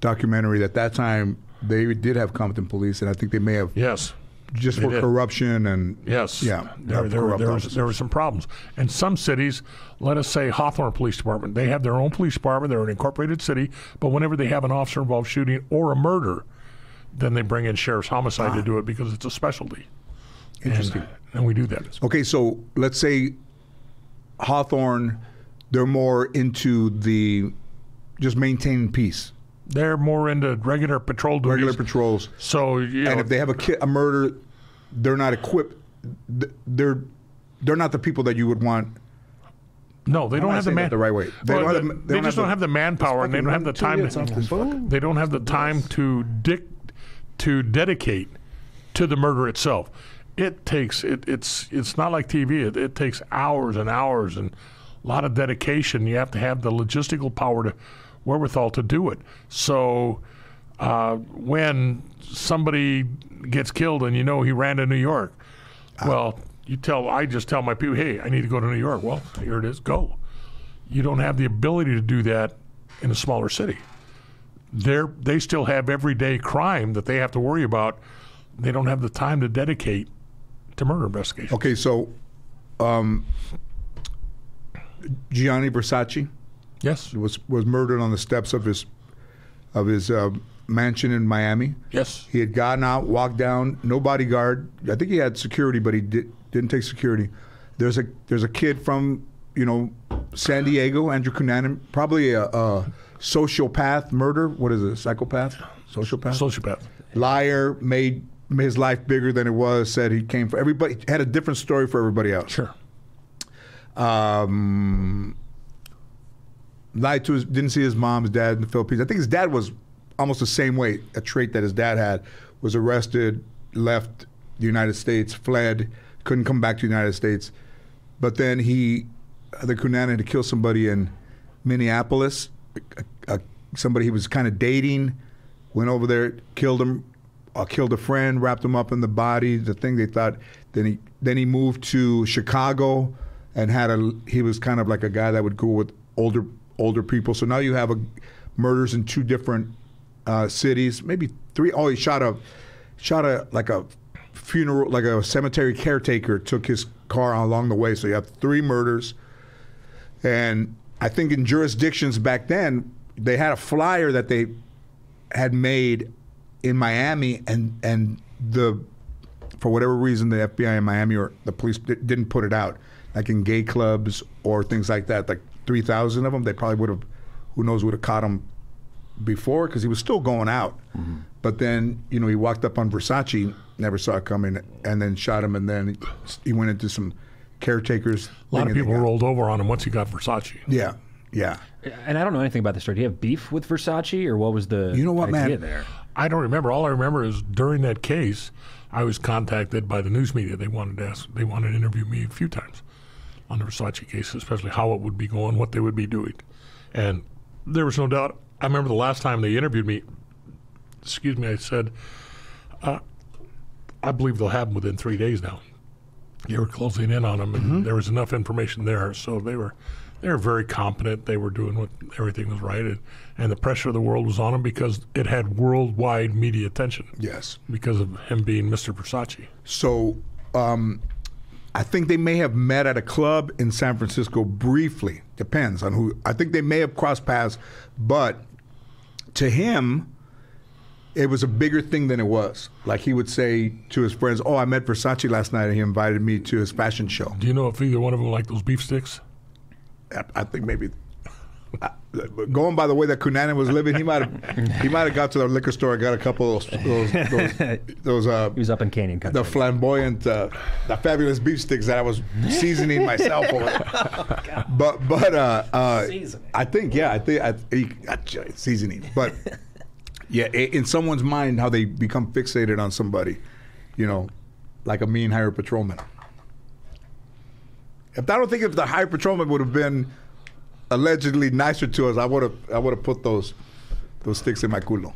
documentary at that time they did have Compton Police, and I think they may have Yes. Just they for did. corruption and Yes. yeah, There, there, there, was, there were some problems. And some cities, let us say Hawthorne Police Department, they have their own police department. They're an incorporated city. But whenever they have an officer involved shooting or a murder, then they bring in sheriff's homicide to do it because it's a specialty. Ah. Interesting. And, and we do that. Okay, so let's say Hawthorne, they're more into the just maintaining peace, They're more into regular patrol duties. regular patrols. So, you know, and if they have a ki- a murder, they're not equipped. They're they're not the people that you would want. no, they don't have the man. the right way. They Well, don't have they, they they don't just have don't the- have the manpower, and they don't have the time. To, they don't have the time to dic- to dedicate to the murder itself. It takes it, it's it's not like TV. It, it takes hours and hours and a lot of dedication. You have to have the logistical power to wherewithal to do it. So uh, when somebody gets killed and you know he ran to New York, well, you tell I just tell my people, hey, I need to go to New York. Well, here it is, go. You don't have the ability to do that in a smaller city they're they still have everyday crime that they have to worry about. They don't have the time to dedicate to murder investigation. Okay, so um, Gianni Versace Yes. was was murdered on the steps of his of his uh, mansion in Miami. Yes. He had gotten out, walked down, no bodyguard. I think he had security, but he did, didn't take security. There's a there's a kid from you know San Diego, Andrew Cunanan, probably a, a sociopath, murder. What is it? Psychopath, sociopath, Sociopath. liar. Made his life bigger than it was. Said he came for everybody. Had a different story for everybody else. Sure. Um, lied to his, didn't see his mom, his dad in the Philippines. I think his dad was almost the same way. A trait that his dad had was arrested, left the United States, fled, couldn't come back to the United States. But then he, the Cunanan had to kill somebody in Minneapolis. A, a, somebody he was kind of dating went over there, killed him, uh, killed a friend, wrapped him up in the body. The thing they thought. Then he then he moved to Chicago and had a. He was kind of like a guy that would go with older older people. So now you have a murders in two different uh, cities, maybe three. Oh, he shot a shot a like a funeral, like a cemetery caretaker took his car along the way. So you have three murders. And I think in jurisdictions back then, they had a flyer that they had made in Miami, and and the for whatever reason the FBI in Miami or the police di- didn't put it out, like in gay clubs or things like that. Like three thousand of them, they probably would have, who knows, would have caught him before because he was still going out. Mm-hmm. But then you know he walked up on Versace, never saw it coming, and then shot him, and then he went into some caretakers. A lot of people rolled over on him once he got Versace. Yeah, yeah. And I don't know anything about the story. Do you have beef with Versace, or what was the You know what, idea man? there? I don't remember. All I remember is during that case, I was contacted by the news media. They wanted to ask, they wanted to interview me a few times on the Versace case, especially how it would be going, what they would be doing, and there was no doubt. I remember the last time they interviewed me. Excuse me, I said, uh, I believe they'll have them within three days now. They were closing in on them, and Mm-hmm. there was enough information there, so they were they were very competent. They were doing what everything was right, and, and the pressure of the world was on them because it had worldwide media attention Yes. because of him being Mr. Versace. So um, I think they may have met at a club in San Francisco briefly. Depends on who. I think they may have crossed paths, but to him, it was a bigger thing than it was. Like he would say to his friends, "Oh, I met Versace last night, and he invited me to his fashion show." Do you know if either one of them liked those beef sticks? I, I think maybe. I- Going by the way that Cunanan was living, he might have he might have got to the liquor store and got a couple of those those those, those uh, He was up in Canyon Country. the flamboyant, uh, the fabulous beef sticks that I was seasoning myself over. there. [LAUGHS] But but uh, uh, I think yeah, I think I, he, uh, seasoning. But [LAUGHS] yeah, in someone's mind, how they become fixated on somebody, you know, like a mean highway patrolman. If I don't think if the highway patrolman would have been allegedly nicer to us, I would have I would have put those those sticks in my culo.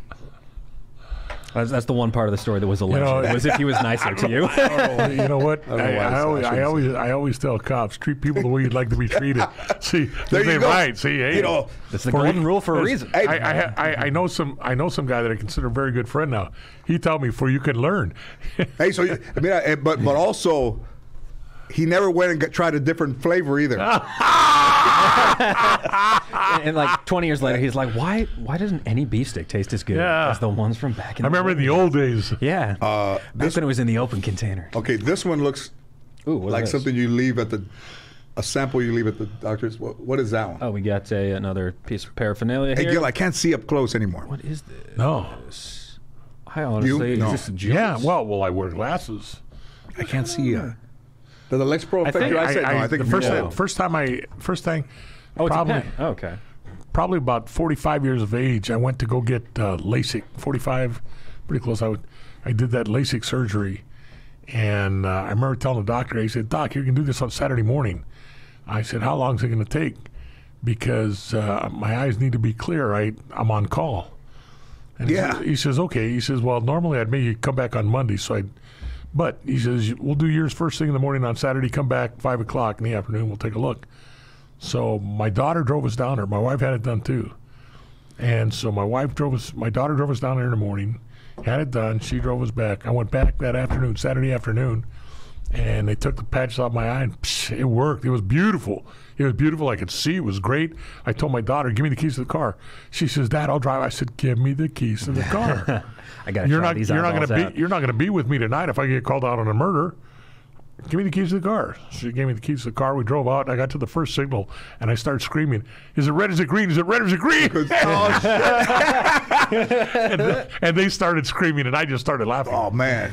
That's, that's the one part of the story that was alleged. know, was if he was nicer to you. [LAUGHS] Oh, you know what? [LAUGHS] I, I I, always, I I always, I always tell cops treat people the way you'd like to be [LAUGHS] treated. See, There they you go. right. See, hey, You know, That's the for golden rule for a reason. I, I, I, I know some. I know some guy that I consider a very good friend now. He told me, "For you can learn." Hey, so you- I mean, I, eh, but but also, he never went and got, tried a different flavor either. [LAUGHS] and, and like 20 years later, he's like, why why doesn't any beef stick taste as good Yeah. as the ones from back in the I remember in the old days. Yeah. Uh, Back when it was in the open container. okay, this one looks Ooh, what's like this? something you leave at the a sample you leave at the doctor's. What, what is that one? Oh, we got a, another piece of paraphernalia hey, here. Gil, I can't see up close anymore. what is this? No. I honestly, No. is this a joke? Yeah. Well, well, I wear glasses. I can't see. Uh, does the Lexapro affect think- your I- eyesight? no, I think the first no. time, first time I first thing, Oh, it's probably a pen. Oh, okay. probably about 45 years of age, I went to go get uh, LASIK. 45, pretty close. I would, I did that LASIK surgery, and uh, I remember telling the doctor, he said, "Doc, you can do this on Saturday morning." I said, "How long is it going to take?" Because uh, my eyes need to be clear. I I'm on call. And he Yeah. says- He says, "Okay." He says, "Well, normally I'd maybe come back on Monday, so I." But he says, "We'll do yours first thing in the morning on Saturday. Come back five o'clock in the afternoon. We'll take a look." So my daughter drove us down there. My wife had it done too. And so my wife drove us, my daughter drove us down there in the morning, had it done. She drove us back. I went back that afternoon, Saturday afternoon, and they took the patches off my eye, and psh, it worked. It was beautiful. It was beautiful. I could see. It was great. I told my daughter, "Give me the keys to the car." She says, "Dad, I'll drive." I said, "Give me the keys to the car." [LAUGHS] I got to you're try not. these You're not going to out. be. You're not going to be with me tonight if I get called out on a murder. Give me the keys to the car. She gave me the keys to the car. We drove out. And I got to the first signal, and I started screaming, "Is it red? Is it green? Is it red? Is it green?" [LAUGHS] and, th- and they started screaming, and I just started laughing. Oh man,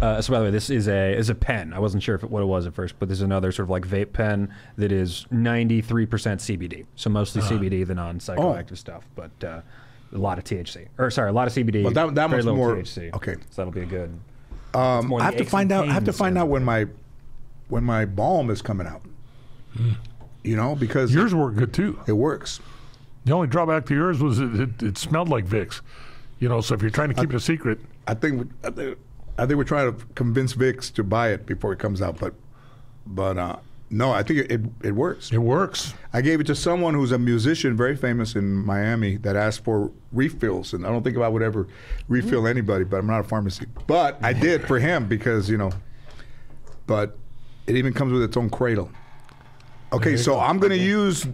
Uh, so by the way, this is a is a pen. I wasn't sure if it, what it was at first, but this is another sort of like vape pen that is 93% CBD. So mostly Uh-huh. CBD, the non-psychoactive Oh. stuff, but uh, a lot of THC. Or sorry, a lot of CBD. But that- that very one's little more- THC. okay. So that'll be a good. um, I have to find out. I have to find out when my when my balm is coming out. You know, because Yours worked good too. it works. The only drawback to yours was it, it, it smelled like Vicks. You know, so if you're trying to keep it a secret, I think I think, I think we're trying to convince Vicks to buy it before it comes out, but but uh, no, I think it, it, it works. it works. I gave it to someone who's a musician, very famous in Miami, that asked for refills, and I don't think I would ever refill anybody, but I'm not a pharmacy. But I did for him because you know. But it even comes with its own cradle. Okay, so I'm going to use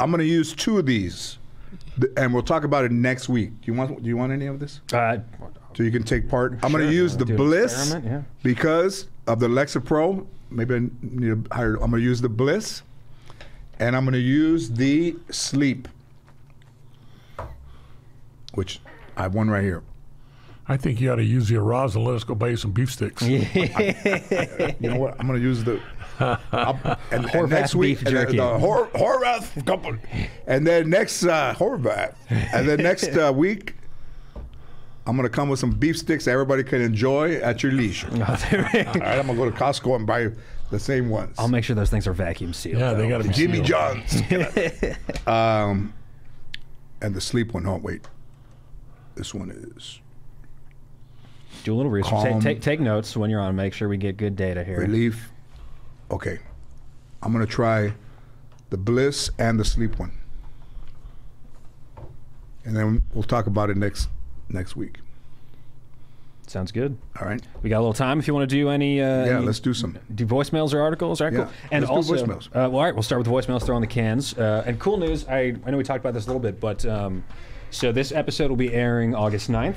I'm going to use two of these, and we'll talk about it next week. Do you want Do you want any of this? Uh, so you can take part. I'm gonna use the Bliss yeah. because of the Lexapro. Maybe I need to hire. I'm going to use the Bliss, and I'm going to use the Sleep, which I have one right here. I think you ought to use the Arouse and let us go buy you some beef sticks. You know what? I'm going to use the. I'll- [LAUGHS] and, and next week, beef and then the Hor, Horvath couple, and then next uh, Horvath, and then next uh, week, I'm gonna come with some beef sticks that everybody can enjoy at your leisure. [LAUGHS] All right, I'm gonna go to Costco and buy the same ones. I'll make sure those things are vacuum sealed. Yeah, they got to be Jimmy sealed. John's. [LAUGHS] um, and the sleep one. Oh wait, this one is Do a little research. Calm. Take, take, take notes when you're on. Make sure we get good data here. relief. Okay, I'm gonna try the bliss and the sleep one, and then we'll talk about it next next week. Sounds good. All right. We got a little time if you want to do any. Uh, Yeah, any- let's do some. do voicemails or articles. All right, Yeah, cool. And let's do also, voicemails. Uh, well, all right, we'll start with the voicemails. Throw on the cans. Uh, and cool news. I I know we talked about this a little bit, but um, so this episode will be airing August 9th.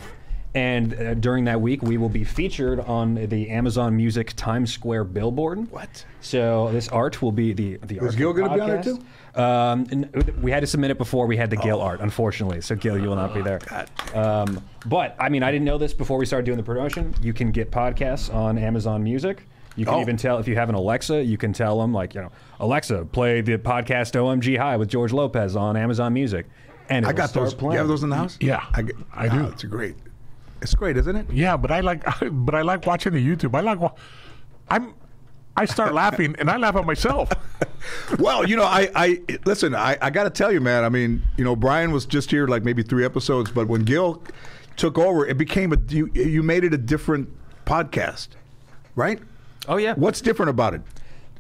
And uh, during that week, we will be featured on the Amazon Music Times Square billboard. What? So this art will be the the art. Is Gil gonna be on there too? Um, n- we had to submit it before we had the Gil art, unfortunately. So Gil, you will not be there. Um, but I mean, I didn't know this before we started doing the promotion. You can get podcasts on Amazon Music. You can Oh. even tell if you have an Alexa, you can tell them like, you know, Alexa, play the podcast OMG Hi with George Lopez on Amazon Music, and I got those. Playing. You have those in the house? Yeah, I, I do. Ah, It's great. It's great, isn't it? Yeah, but I like, [LAUGHS] but I like watching the YouTube. I like, I'm, I start [LAUGHS] laughing and I laugh at myself. [LAUGHS] Well, you know, I, I listen. I, I got to tell you, man. I mean, you know, Brian was just here like maybe three episodes, but when Gil took over, it became a you. You made it a different podcast, right? Oh yeah. What's different about it?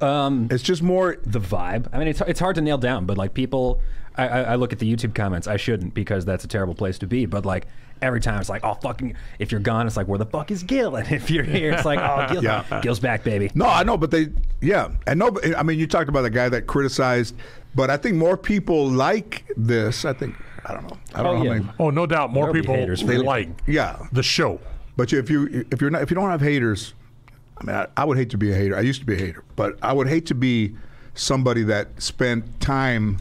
Um, It's just more. the vibe. I mean, it's it's hard to nail down, but like people, I, I, I look at the YouTube comments. I shouldn't because that's a terrible place to be. But like every time, it's like, oh fucking. If you're gone, it's like, where the fuck is Gil? [LAUGHS] And if you're here, it's like, oh, Gil, Yeah. Gil's back, baby. No, I know, but they, yeah, and no, I mean, you talked about the guy that criticized, but I think more people like this. I think I don't know. I don't Oh, know yeah. how many. Oh, no doubt, more There'll people haters they it. like Yeah, the show. But if you if you're not if you don't have haters, I mean, I, I would hate to be a hater. I used to be a hater, but I would hate to be somebody that spent time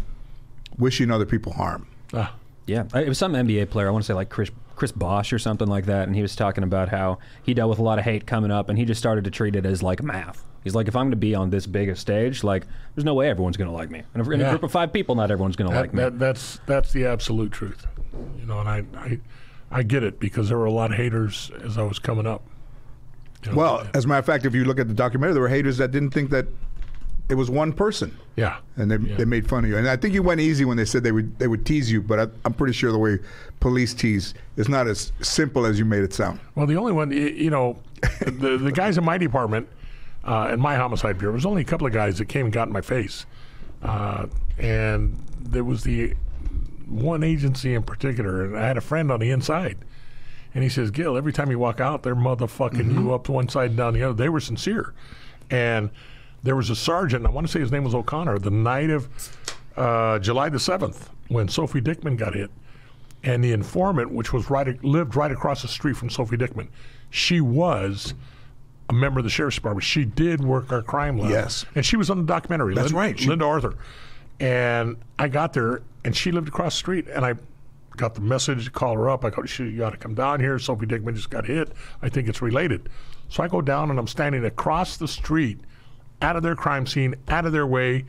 wishing other people harm. Ah, Yeah, I- it was some NBA player. I want to say like Chris Chris Bosh or something like that, and he was talking about how he dealt with a lot of hate coming up, and he just started to treat it as like math. He's like, if I'm going to be on this big a stage, like, there's no way everyone's going to like me. And if we're in a group of five people, not everyone's going to that, like me. that, that's that's the absolute truth. You know, and I, I, I get it because there were a lot of haters as I was coming up. You know, Well, as a matter of fact, if you look at the documentary, there were haters that didn't think that it was one person, yeah, and they, Yeah. they made fun of you. And I think you went easy when they said they would they would tease you, but I, I'm pretty sure the way police tease is not as simple as you made it sound. Well, the only one, you know, the the guys in my department, uh, in my homicide bureau, was only a couple of guys that came and got in my face, uh, and there was the one agency in particular, and I had a friend on the inside, And he says, Gil, every time you walk out, they're motherfucking you up one side and down the other. They were sincere. And there was a sergeant, I want to say his name was O'Connor, the night of uh, July the 7th when Sophie Dickman got hit. And the informant, which was right lived right across the street from Sophie Dickman, she was a member of the sheriff's department. She did work our crime lab. Yes. And she was on the documentary. That's Lin- right. She- Linda Arthur. And I got there, and she lived across the street, and I got the message to call her up. I go, she, you got to come down here. Sophie Dickman just got hit. I think it's related. So I go down, and I'm standing across the street, out of their crime scene, out of their way.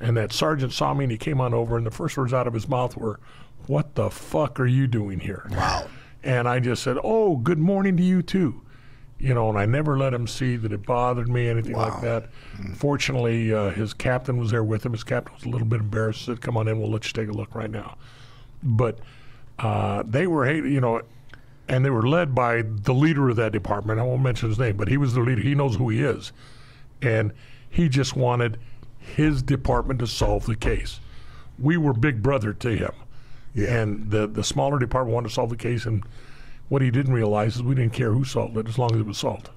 And that sergeant saw me, and he came on over, and the first words out of his mouth were, "What the fuck are you doing here?" Wow. And I just said, "Oh, good morning to you too." you know, and I never let him see that it bothered me, anything like that. Fortunately, uh, his captain was there with him. His captain was a little bit embarrassed. Said, "Come on in, we'll let you take a look right now." But uh, they were, you know, and they were led by the leader of that department. I won't mention his name, but he was the leader. He knows who he is, and he just wanted his department to solve the case. We were big brother to him, and the the smaller department wanted to solve the case and. What he didn't realize is we didn't care who solved it as long as it was solved.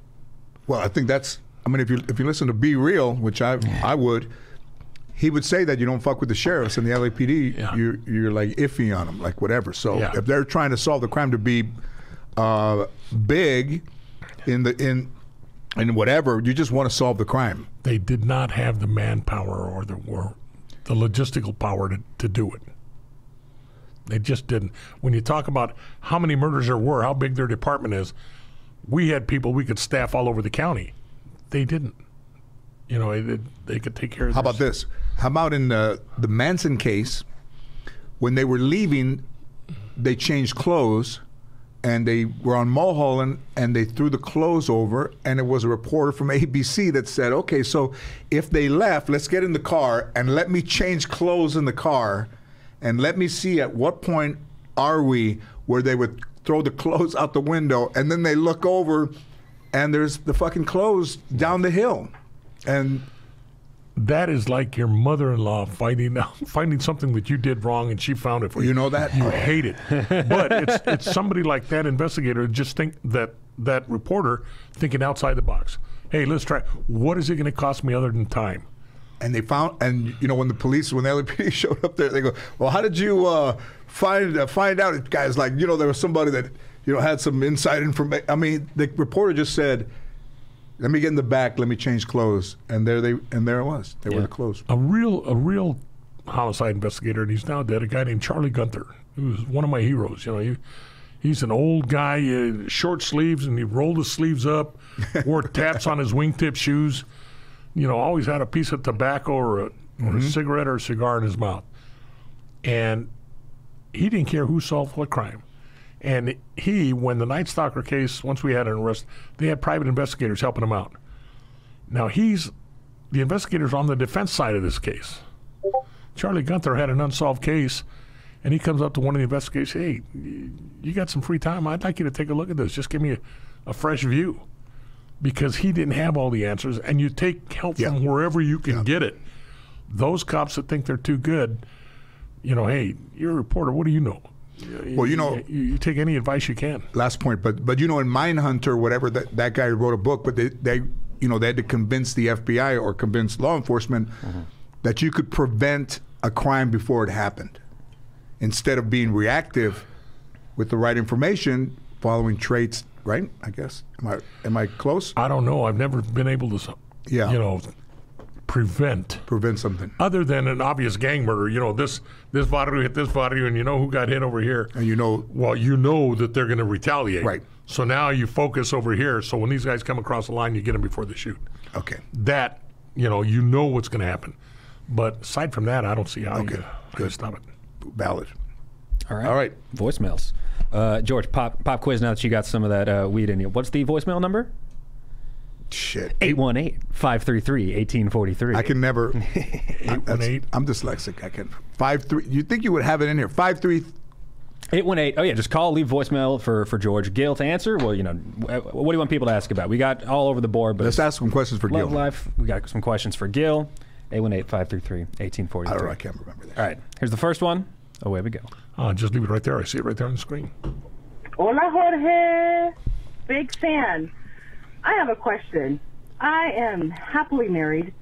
Well, I think that's. I mean, if you if you listen to B-Real, which I I would, he would say that you don't fuck with the sheriffs and the LAPD. Yeah. You're you're like iffy on them, like whatever. So Yeah. if they're trying to solve the crime to be uh, big in the in in whatever, you just want to solve the crime. They did not have the manpower or the or the logistical power to, to do it. They just didn't. When you talk about how many murders there were, how big their department is, we had people we could staff all over the county. They didn't. You know, they, they could take care of. How about this? How about in the the Manson case, when they were leaving, they changed clothes, and they were on Mulholland, and they threw the clothes over, and it was a reporter from [LAUGHS] ABC that said, "Okay, so if they left, let's get in the car and let me change clothes in the car, and let me see at what point are we where they would throw the [LAUGHS] clothes out the window, and then they look over, and there's the fucking clothes down the hill." And That is like your mother-in-law finding out, [LAUGHS] finding something that you did wrong, and she found it for you. You know that? you hate it, but it's it's somebody like that investigator just think that that reporter thinking outside the box. Hey, let's try. What is it going to cost me other than time? and they found and you know when the police when the LAPD [LAUGHS] showed up there they go well how did you uh, find uh, find out guys like you know there was somebody that you know had some inside information I mean the reporter just said let me get in the back let me change clothes and there they and there it was they were the clothes A real a real homicide investigator, and he's now dead. A guy named Charlie Guenther, who was one of my heroes. You know, he, he's an old guy, uh, short sleeves, and he rolled his sleeves up, [LAUGHS] wore tats on his wingtip shoes. You know, always had a piece of tobacco or a, or a cigarette or a cigar in his mouth, and he didn't care who solved what crime. And he, when the Night Stalker case, once we had an arrest, they had private investigators helping him out. Now he's the investigators on the defense side of this case. Charlie Guenther had an unsolved case, and he comes up to one of the investigators. Hey, you got some free time? I'd like you to take a look at this. Just give me a, a fresh view, because he didn't have all the answers. And you take help Yeah. from wherever you can get it. Those cops that think they're too good, you know, hey, you're a reporter. What do you know? Well you know You, you take any advice you can. last point but but you know in Mindhunter whatever that that guy wrote a book but they they you know they had to convince the FBI or convince law enforcement mm-hmm. that you could prevent a crime before it happened instead of being reactive with the right information following traits right I guess am I am I close I don't know. I've never been able to, Yeah. you know, prevent prevent something other than an obvious gang murder, you know, this this body hit this body, and you know who got hit over here. and you know Well, you know that they're going to retaliate. Right. So now you focus over here. So when these guys come across the line, you get them before they shoot. okay That, you know, you know what's going to happen. But aside from that, I don't see how Okay, you, how you stop it. valid All right. All right. Voicemails. Uh, George, pop pop quiz now that you got some of that uh, weed in you. What's the voicemail number? Shit 818-533-1843. I can never [LAUGHS] Eight one eight. I'm dyslexic I can five three you think you would have it in here five three 818. Oh, yeah, just call, leave voicemail for, for George. Gil to answer. Well, you know, what do you want people to ask about? We got all over the board, but let's ask some questions for Gil Love Life, we got some questions for Gil. 818-533-1843. I don't know I can't remember that All right, here's the first one. Away we go. Uh, just leave it right there. I see it right there on the screen. Hola, Jorge. Big fan. I have a question. I am happily married,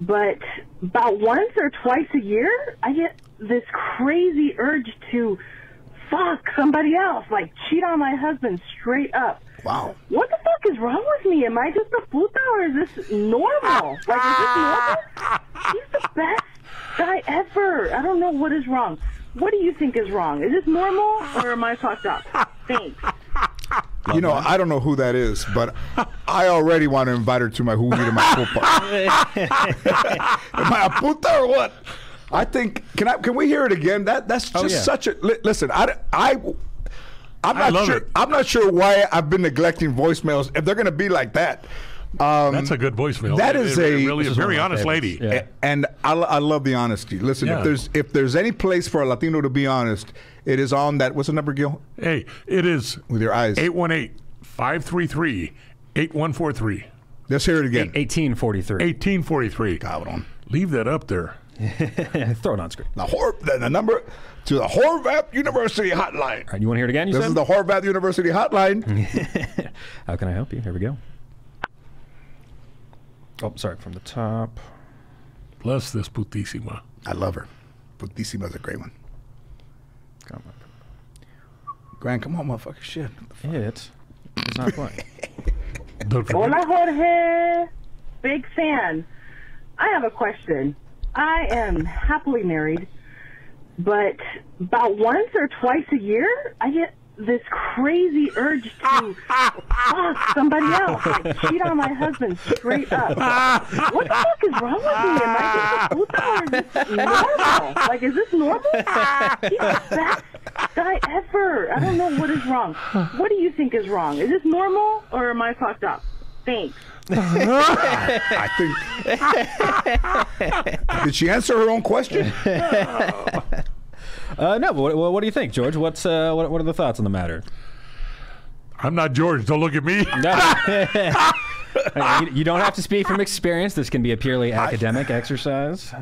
but about once or twice a year, I get this crazy urge to fuck somebody else, like cheat on my husband straight up. Wow. What the fuck is wrong with me? Am I just a puta or is this normal? Like, is this normal? He's the best guy ever. I don't know what is wrong. What do you think is wrong? Is this normal or am I fucked up? Thanks. You know, I don't know who that is, but I already want to invite her to my Who Needed My Copa. Am I a puta or what? I think can I can we hear it again? That that's oh, just Oh, yeah. such a li- listen. I I. I'm not love sure. it. I'm not sure why I've been neglecting voicemails. If they're going to be like that, um, That's a good voicemail. That It- is it a- really This a very one of my honest favorites. lady. Yeah. And I, I love the honesty. Listen, Yeah. if there's if there's any place for a Latino to be honest, it is on that. What's the number, Gil? Hey, it is With your eyes. 818 533 8143. Let's hear it again. 1843. 1843. Cabrón. Leave that up there. [LAUGHS] Throw it on screen. The, Hor- the, the number to the Horvath University hotline. All right, you want to hear it again? You This said? is the Horvath University hotline. [LAUGHS] How can I help you? Here we go. Oh, sorry, from the top. Bless this putísima. I love her. Putissima's a great one. Come on. Grant, come on, motherfucker. Shit. on. It is not playing. [LAUGHS] Don't forget- Hola, Jorge. Big fan. I have a question. I am happily married, but about once or twice a year, I get this crazy urge to fuck somebody else, like cheat on my husband straight up. What the fuck is wrong with me? Am I just a puta or is this normal? Like, is this normal? He's the best guy ever. I don't know what is wrong. What do you think is wrong? Is this normal or am I fucked up? Thanks. I think. Did she answer her own question? Uh, no, but what, what do you think, George? What's uh, what, what are the thoughts on the matter? I'm not George. Don't look at me. No. [LAUGHS] you, you don't have to speak from experience. This can be a purely academic exercise.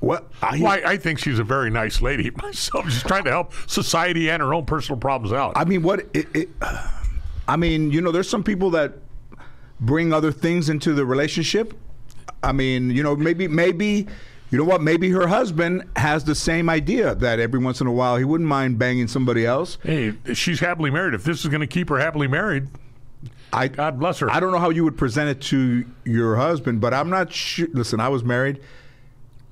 What? I, Well, I, I think she's a very nice lady [LAUGHS] myself. She's trying to help society and her own personal problems out. I mean, what? It, it, I mean, you know, there's some people that bring other things into the relationship. I mean, you know, maybe, maybe, you know what? Maybe her husband has the same idea that every once in a while he wouldn't mind banging somebody else. hey, she's happily married. If this is going to keep her happily married, I, God bless her. I don't know how you would present it to your husband, but I'm not sure. Listen, I was married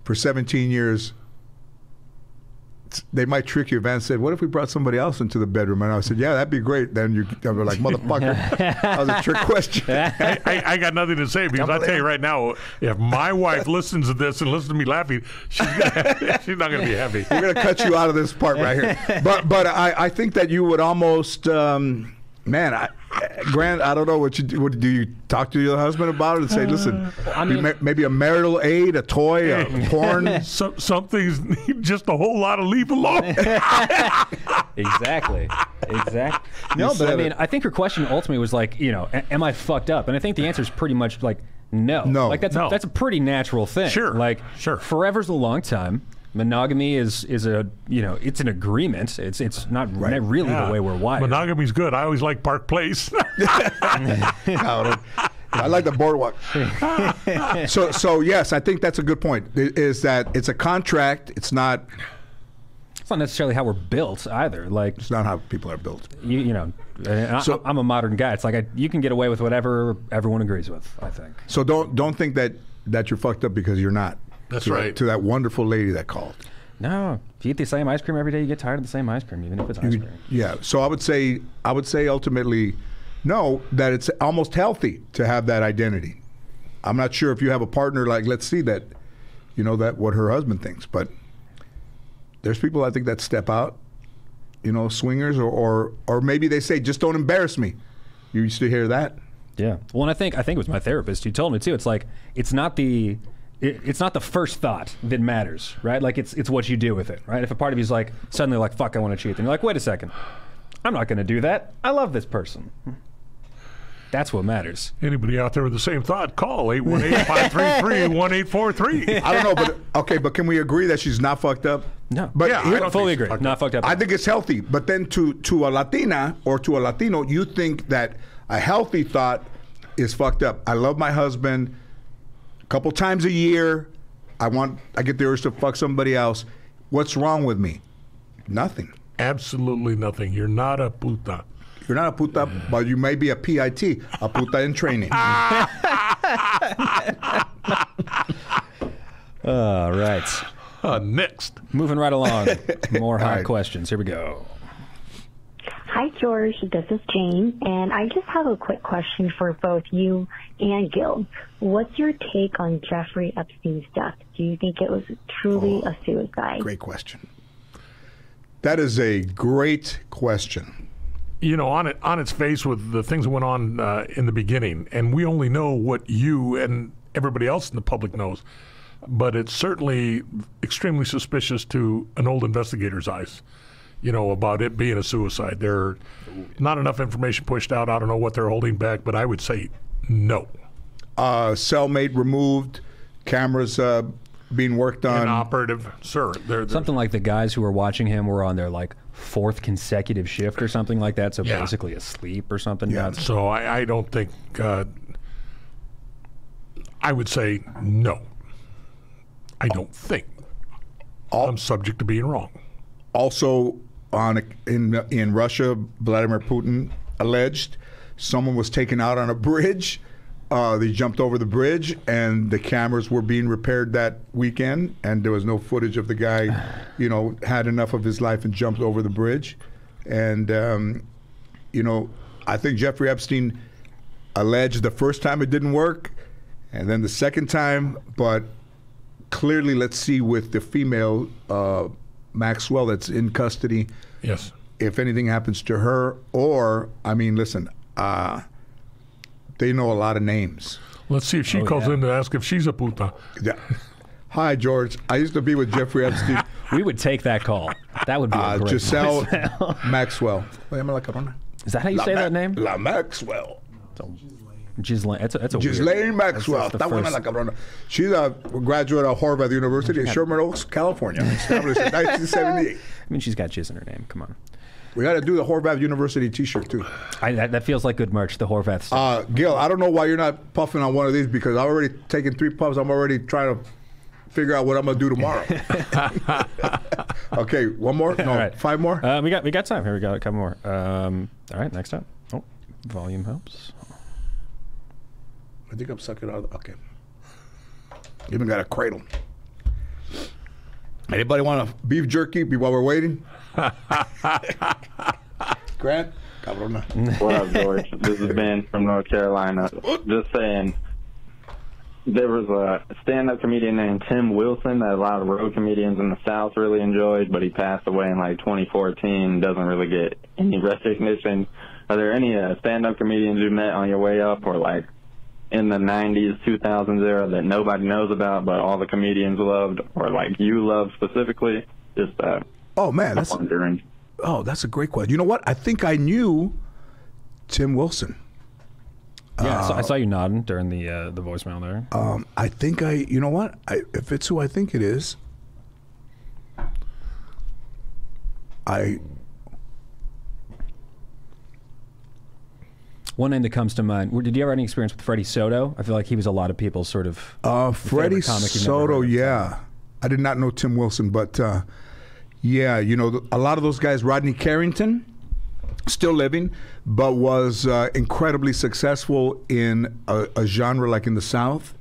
for 17 years. They might trick you. Van said, "What if we brought somebody else into the bedroom?" And I said, "Yeah, that'd be great." Then you, they were like, [LAUGHS] "Motherfucker, that was a trick [LAUGHS] question." I, I, I got nothing to say because I tell you right now, if my wife listens to this and listens to me laughing, she's, gonna, [LAUGHS] she's not going to be happy. We're gonna cut you out of this part right here. But but I, I think that you would almost, um, man, I, Grant. I don't know what you do. What, do you talk to your husband about it and say, "Listen, uh, I mean- ma- maybe a marital aid, a toy, a [LAUGHS] porn." Some, some things need [LAUGHS] just a whole lot of leave alone. [LAUGHS] Exactly. Exactly. No, but I mean, it. I think her question ultimately was like, you know, am I fucked up? And I think the answer is pretty much like no. No. Like that's No. that's a pretty natural thing. Sure, Like sure. Forever's a long time. Monogamy is is a you know it's an agreement. It's it's not re- really Yeah. the way we're wired. Monogamy's good. I always like Park Place. [LAUGHS] I like the boardwalk. [LAUGHS] so, so yes, I think that's a good point. Is that it's a contract? It's not. it's not necessarily how we're built either. Like It's not how people are built. you you know, and I, So- I'm a modern guy. It's like I, you can get away with whatever everyone agrees with. I think. So don't don't think that that you're fucked up because you're not. That's To right. to that wonderful lady that called. No, if you eat the same ice cream every day, you get tired of the same ice cream, even if it's ice cream. Yeah. So I would say I would say ultimately, no, that it's almost healthy to have that identity. I'm not sure if you have a partner like let's see that, you know that what her husband thinks, but there's people I think that step out, you know, swingers or or, or maybe they say just don't embarrass me. You used to hear that. Yeah. Well, and I think I think it was my therapist who told me too. It's like it's not the it, it's not the first thought that matters, right? Like it's it's what you do with it, right? If a part of you's like suddenly like fuck, I want to cheat, then you're like, wait a second, I'm not going to do that. I love this person. That's what matters. Anybody out there with the same thought, call 818-533-1843. I don't know, but okay, but can we agree that she's not fucked up? No, But Yeah, I don't fully agree. she's Not fucked up. I think it's healthy. But then to to a Latina or to a Latino, you think that a healthy thought is fucked up. I love my husband. A couple times a year, I want I get the urge to fuck somebody else. What's wrong with me? Nothing. Absolutely nothing. You're not a puta. You're not a puta, but you may be a PIT, a puta in training. [LAUGHS] All right. Uh, next. Moving right along. [LAUGHS] More hot right. questions. Here we go. Hi, George. This is Jane, and I just have a quick question for both you and Gil. What's your take on Jeffrey Epstein's death? Do you think it was truly a suicide? Great question. That is a great question. you know, on it on its face with the things that went on uh, in the beginning, and we only know what you and everybody else in the public knows. But it's certainly extremely suspicious to an old investigator's eyes, you know, about it being a suicide. There, not enough information pushed out. I don't know what they're holding back, but I would say no. Uh, cellmate removed, cameras uh, being worked on. An operative, sir. They're, they're- Something like the guys who were watching him were on their like fourth consecutive shift or something like that. So Yeah. basically asleep or something. Yeah. nuts. So I, I don't think. Uh, I would say no. I don't think. I'm subject to being wrong. also on in in Russia, Vladimir Putin alleged someone was taken out on a bridge. Uh, they jumped over the bridge, and the cameras were being repaired that weekend, and there was no footage of the guy, you know, had enough of his life and jumped over the bridge. And um, you know, I think Jeffrey Epstein alleged the first time it didn't work, and then the second time, but clearly, let's see with the female uh, Maxwell that's in custody, Yes. if anything happens to her, or I mean, listen, uh, they know a lot of names. Let's see if she calls in to ask if she's a puta. Yeah. Hi, George. I used to be with Jeffrey Epstein. [LAUGHS] We would take that call. That would be a Uh, great Ghislaine voicemail. [LAUGHS] Maxwell. Llama la cabrona. Is that how you La say Ma- that name? La Maxwell. Ghislaine. A, that's a Ghislaine Maxwell. Está buena la cabrona. She's a graduate of Harvard University in Sherman Oaks, California. [LAUGHS] Established in 1978. I mean, she's got jizz in her name. Come on. We got to do the Horvath University T-shirt too. I, that, that feels like good merch. The Horvath stuff. Uh, Gil, I don't know why you're not puffing on one of these because I've already taken three puffs. I'm already trying to figure out what I'm gonna do tomorrow. [LAUGHS] okay, one more? No, right. five more. Uh, we got we got time. Here we go. A couple more. Um, all right, next up. Oh, volume helps. I think I'm sucking out. of the, Okay. Even got a cradle. Anybody want a beef jerky while we're waiting? [LAUGHS] Grant? Cabrona. What up, George? This is Ben from North Carolina. Just saying, there was a stand-up comedian named Tim Wilson that a lot of road comedians in the South really enjoyed, but he passed away in like 2014. Doesn't really get any [LAUGHS] recognition. Are there any uh, stand-up comedians you met on your way up, or like in the 90s, 2000s era that nobody knows about, but all the comedians loved, or like you loved specifically? Just uh, Oh man, that's wondering. oh that's a great question. You know what? I think I knew Tim Wilson. Yeah, I saw, I saw you nodding during the uh, the voicemail there. Um, I think I. You know what? I, if it's who I think it is, I One name that comes to mind. Did you ever have any experience with Freddie Soto? I feel like he was a lot of people's sort of. Uh, Freddie Soto, yeah. I did not know Tim Wilson, but uh, yeah, you know, a lot of those guys, Rodney Carrington, still living, but was uh, incredibly successful in a, a genre like in the South.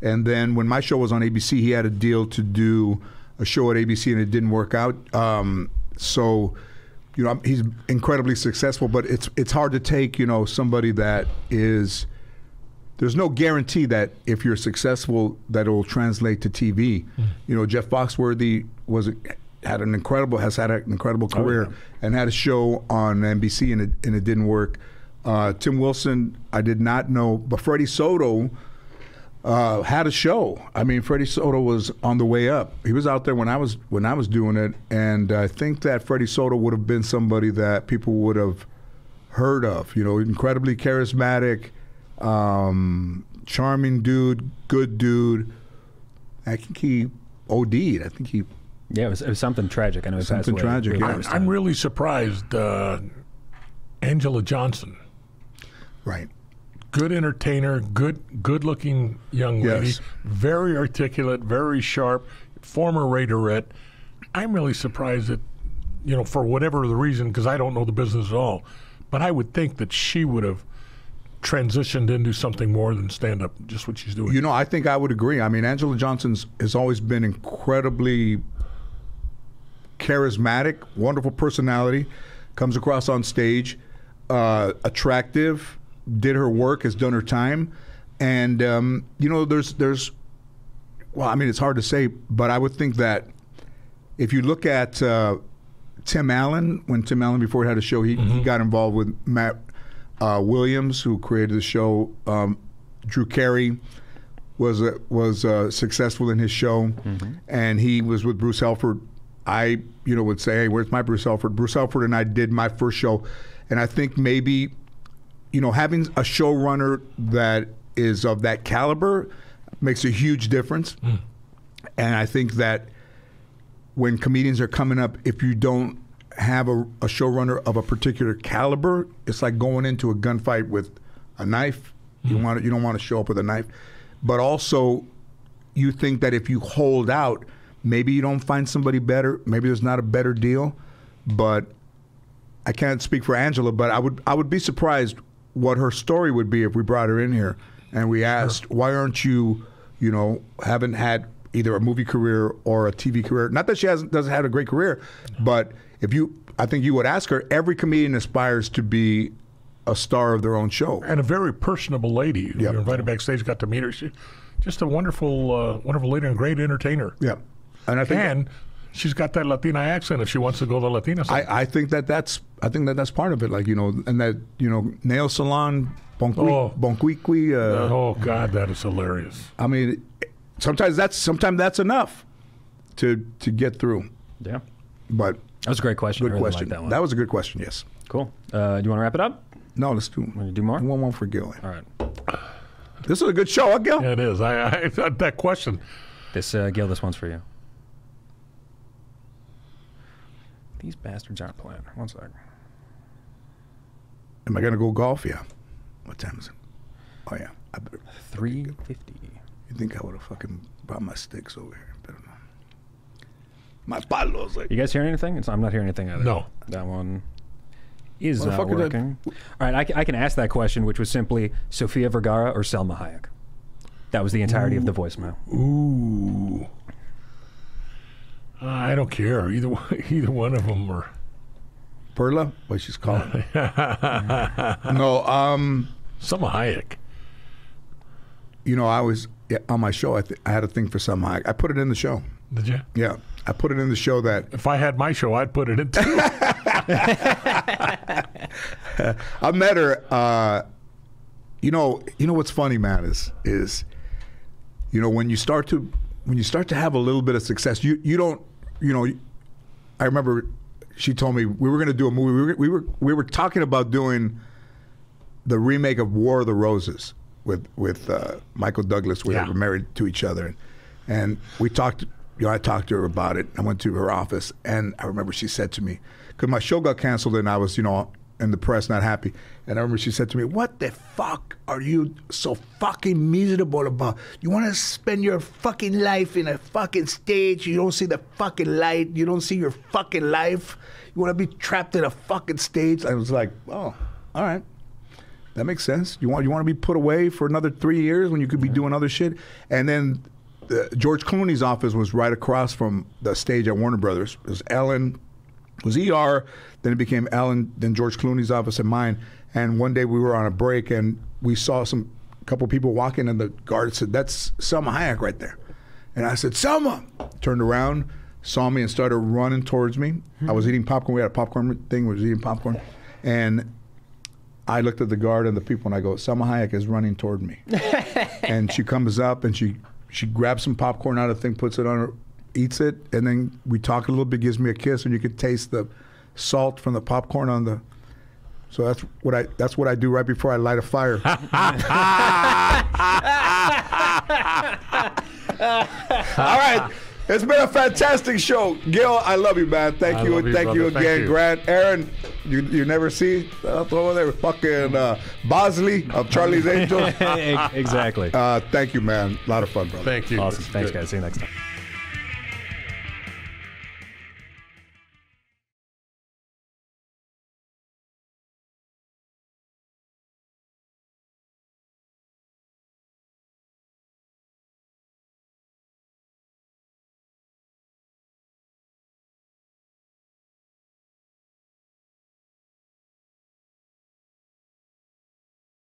And then when my show was on ABC, he had a deal to do a show at ABC, and it didn't work out. Um, so, you know, he's incredibly successful, but it's it's hard to take, you know, somebody that is there's no guarantee that if you're successful that it will translate to TV. You know, Jeff Foxworthy was had an incredible has had an incredible career and had a show on NBC and it and it didn't work. Uh, Tim Wilson, I did not know, but Freddie Soto uh, had a show. I mean, Freddie Soto was on the way up. He was out there when I was when I was doing it, and I think that Freddie Soto would have been somebody that people would have heard of. You know, incredibly charismatic, um, charming dude, good dude. I think he OD'd. I think he Yeah, it was, it was something tragic. I know he passed Something away tragic, really yeah. close to I'm really surprised. Uh, Anjelah Johnson, right. Good entertainer, good good-looking young lady, Yes. very articulate, very sharp, former Raiderette. I'm really surprised that, you know, for whatever the reason, because I don't know the business at all, but I would think that she would have transitioned into something more than stand-up, just what she's doing. You know, I think I would agree. I mean, Anjelah Johnson's has always been incredibly charismatic, wonderful personality, comes across on stage, uh, attractive, did her work, has done her time, and um, you know, there's there's, well, I mean, it's hard to say, but I would think that if you look at uh, Tim Allen, when Tim Allen before he had a show, he, he got involved with Matt uh, Williams, who created the show. Um, Drew Carey was uh, was uh, successful in his show, and he was with Bruce Helford. I, you know, would say, "Hey, where's my Bruce Helford?" Bruce Helford and I did my first show, and I think maybe, you know, having a showrunner that is of that caliber makes a huge difference. Hmm. And I think that when comedians are coming up, if you don't have a, a showrunner of a particular caliber, it's like going into a gunfight with a knife. You hmm. want you don't want to show up with a knife, but also you think that if you hold out, maybe you don't find somebody better. Maybe there's not a better deal, but I can't speak for Anjelah, but I would I would be surprised what her story would be if we brought her in here and we asked why aren't you, you know, haven't had either a movie career or a TV career. Not that she hasn't doesn't have a great career, but if you I think you would ask her, every comedian aspires to be a star of their own show. and a very personable lady. We Yep. were invited backstage, got to meet her. She, just a wonderful, uh, wonderful lady and great entertainer. Yeah. And I think And she's got that Latina accent if she wants to go the Latina side. I, I think that that's I think that that's part of it. Like you know, and that you know, nail salon, bonqui, Oh. Bon Qui Qui. Uh, oh God, that is hilarious. I mean, sometimes that's sometimes that's enough to to get through. Yeah. But That was a great question. Good really question. liked that one. was a good question. Yes. cool. Uh, do you want to wrap it up? No, let's do. Want to do more? One more for Gil. All right. This is a good show, huh, Gil? Yeah, it is. I, I that question. This, uh, Gil, this one's for you. These bastards aren't playing. One sec. Am I gonna go golf? Yeah. What time is it? Oh yeah. I better, 350. you think I would have fucking brought my sticks over here? Better not. My palos. Like, You guys hear anything? It's, I'm not hearing anything either. No. That one is not Motherfucker, that- working. All right, I, ca- I can ask that question, which was simply Sofia Vergara or Salma Hayek. That was the entirety of the voicemail. Ooh. I don't care either one, [LAUGHS] either one of them are. Perla, what she's calling. [LAUGHS] no, um, Salma Hayek. you know, I was yeah, on my show. I, th- I had a thing for some. I, I put it in the show. Did you? Yeah, I put it in the show that If I had my show, I'd put it in too. [LAUGHS] I met her. Uh, you know, you know what's funny, man, is is you know when you start to when you start to have a little bit of success, you you don't you know. I remember she told me we were going to do a movie. We were, we were we were talking about doing the remake of War of the Roses with with uh, Michael Douglas. We Yeah. were married to each other, and, and we talked. You know, I talked to her about it. I went to her office, and I remember she said to me, because my show got canceled, and I was, you know, in the press, not happy. And I remember she said to me, "What the fuck are you so fucking miserable about? You want to spend your fucking life in a fucking stage? You don't see the fucking light. You don't see your fucking life. You want to be trapped in a fucking stage?" I was like, "Oh, all right." That makes sense. You want you want to be put away for another three years when you could be doing other shit. And then uh, George Clooney's office was right across from the stage at Warner Brothers. It was Ellen, it was ER. Then it became Ellen. Then George Clooney's office and mine. And one day we were on a break and we saw some couple people walking, and the guard said, "That's Salma Hayek right there." And I said, "Salma!" Turned around, saw me, and started running towards me. I was eating popcorn. We had a popcorn thing. We was eating popcorn, and I looked at the guard and the people, and I go, "Salma Hayek is running toward me." [LAUGHS] and she comes up and she she grabs some popcorn out of the thing, puts it on her, eats it, and then we talk a little bit, gives me a kiss, and you could taste the salt from the popcorn on the. So that's what I that's what I do right before I light a fire. [LAUGHS] All right. It's been a fantastic show. Gil, I love you, man. Thank I you. love you, Thank you brother. Thank again, you. Grant. Aaron, you you never see up over there, fucking uh, Bosley of Charlie's Angels. [LAUGHS] exactly. Uh, thank you, man. A lot of fun, brother. Thank you. Awesome. Thanks, good. guys. See you next time.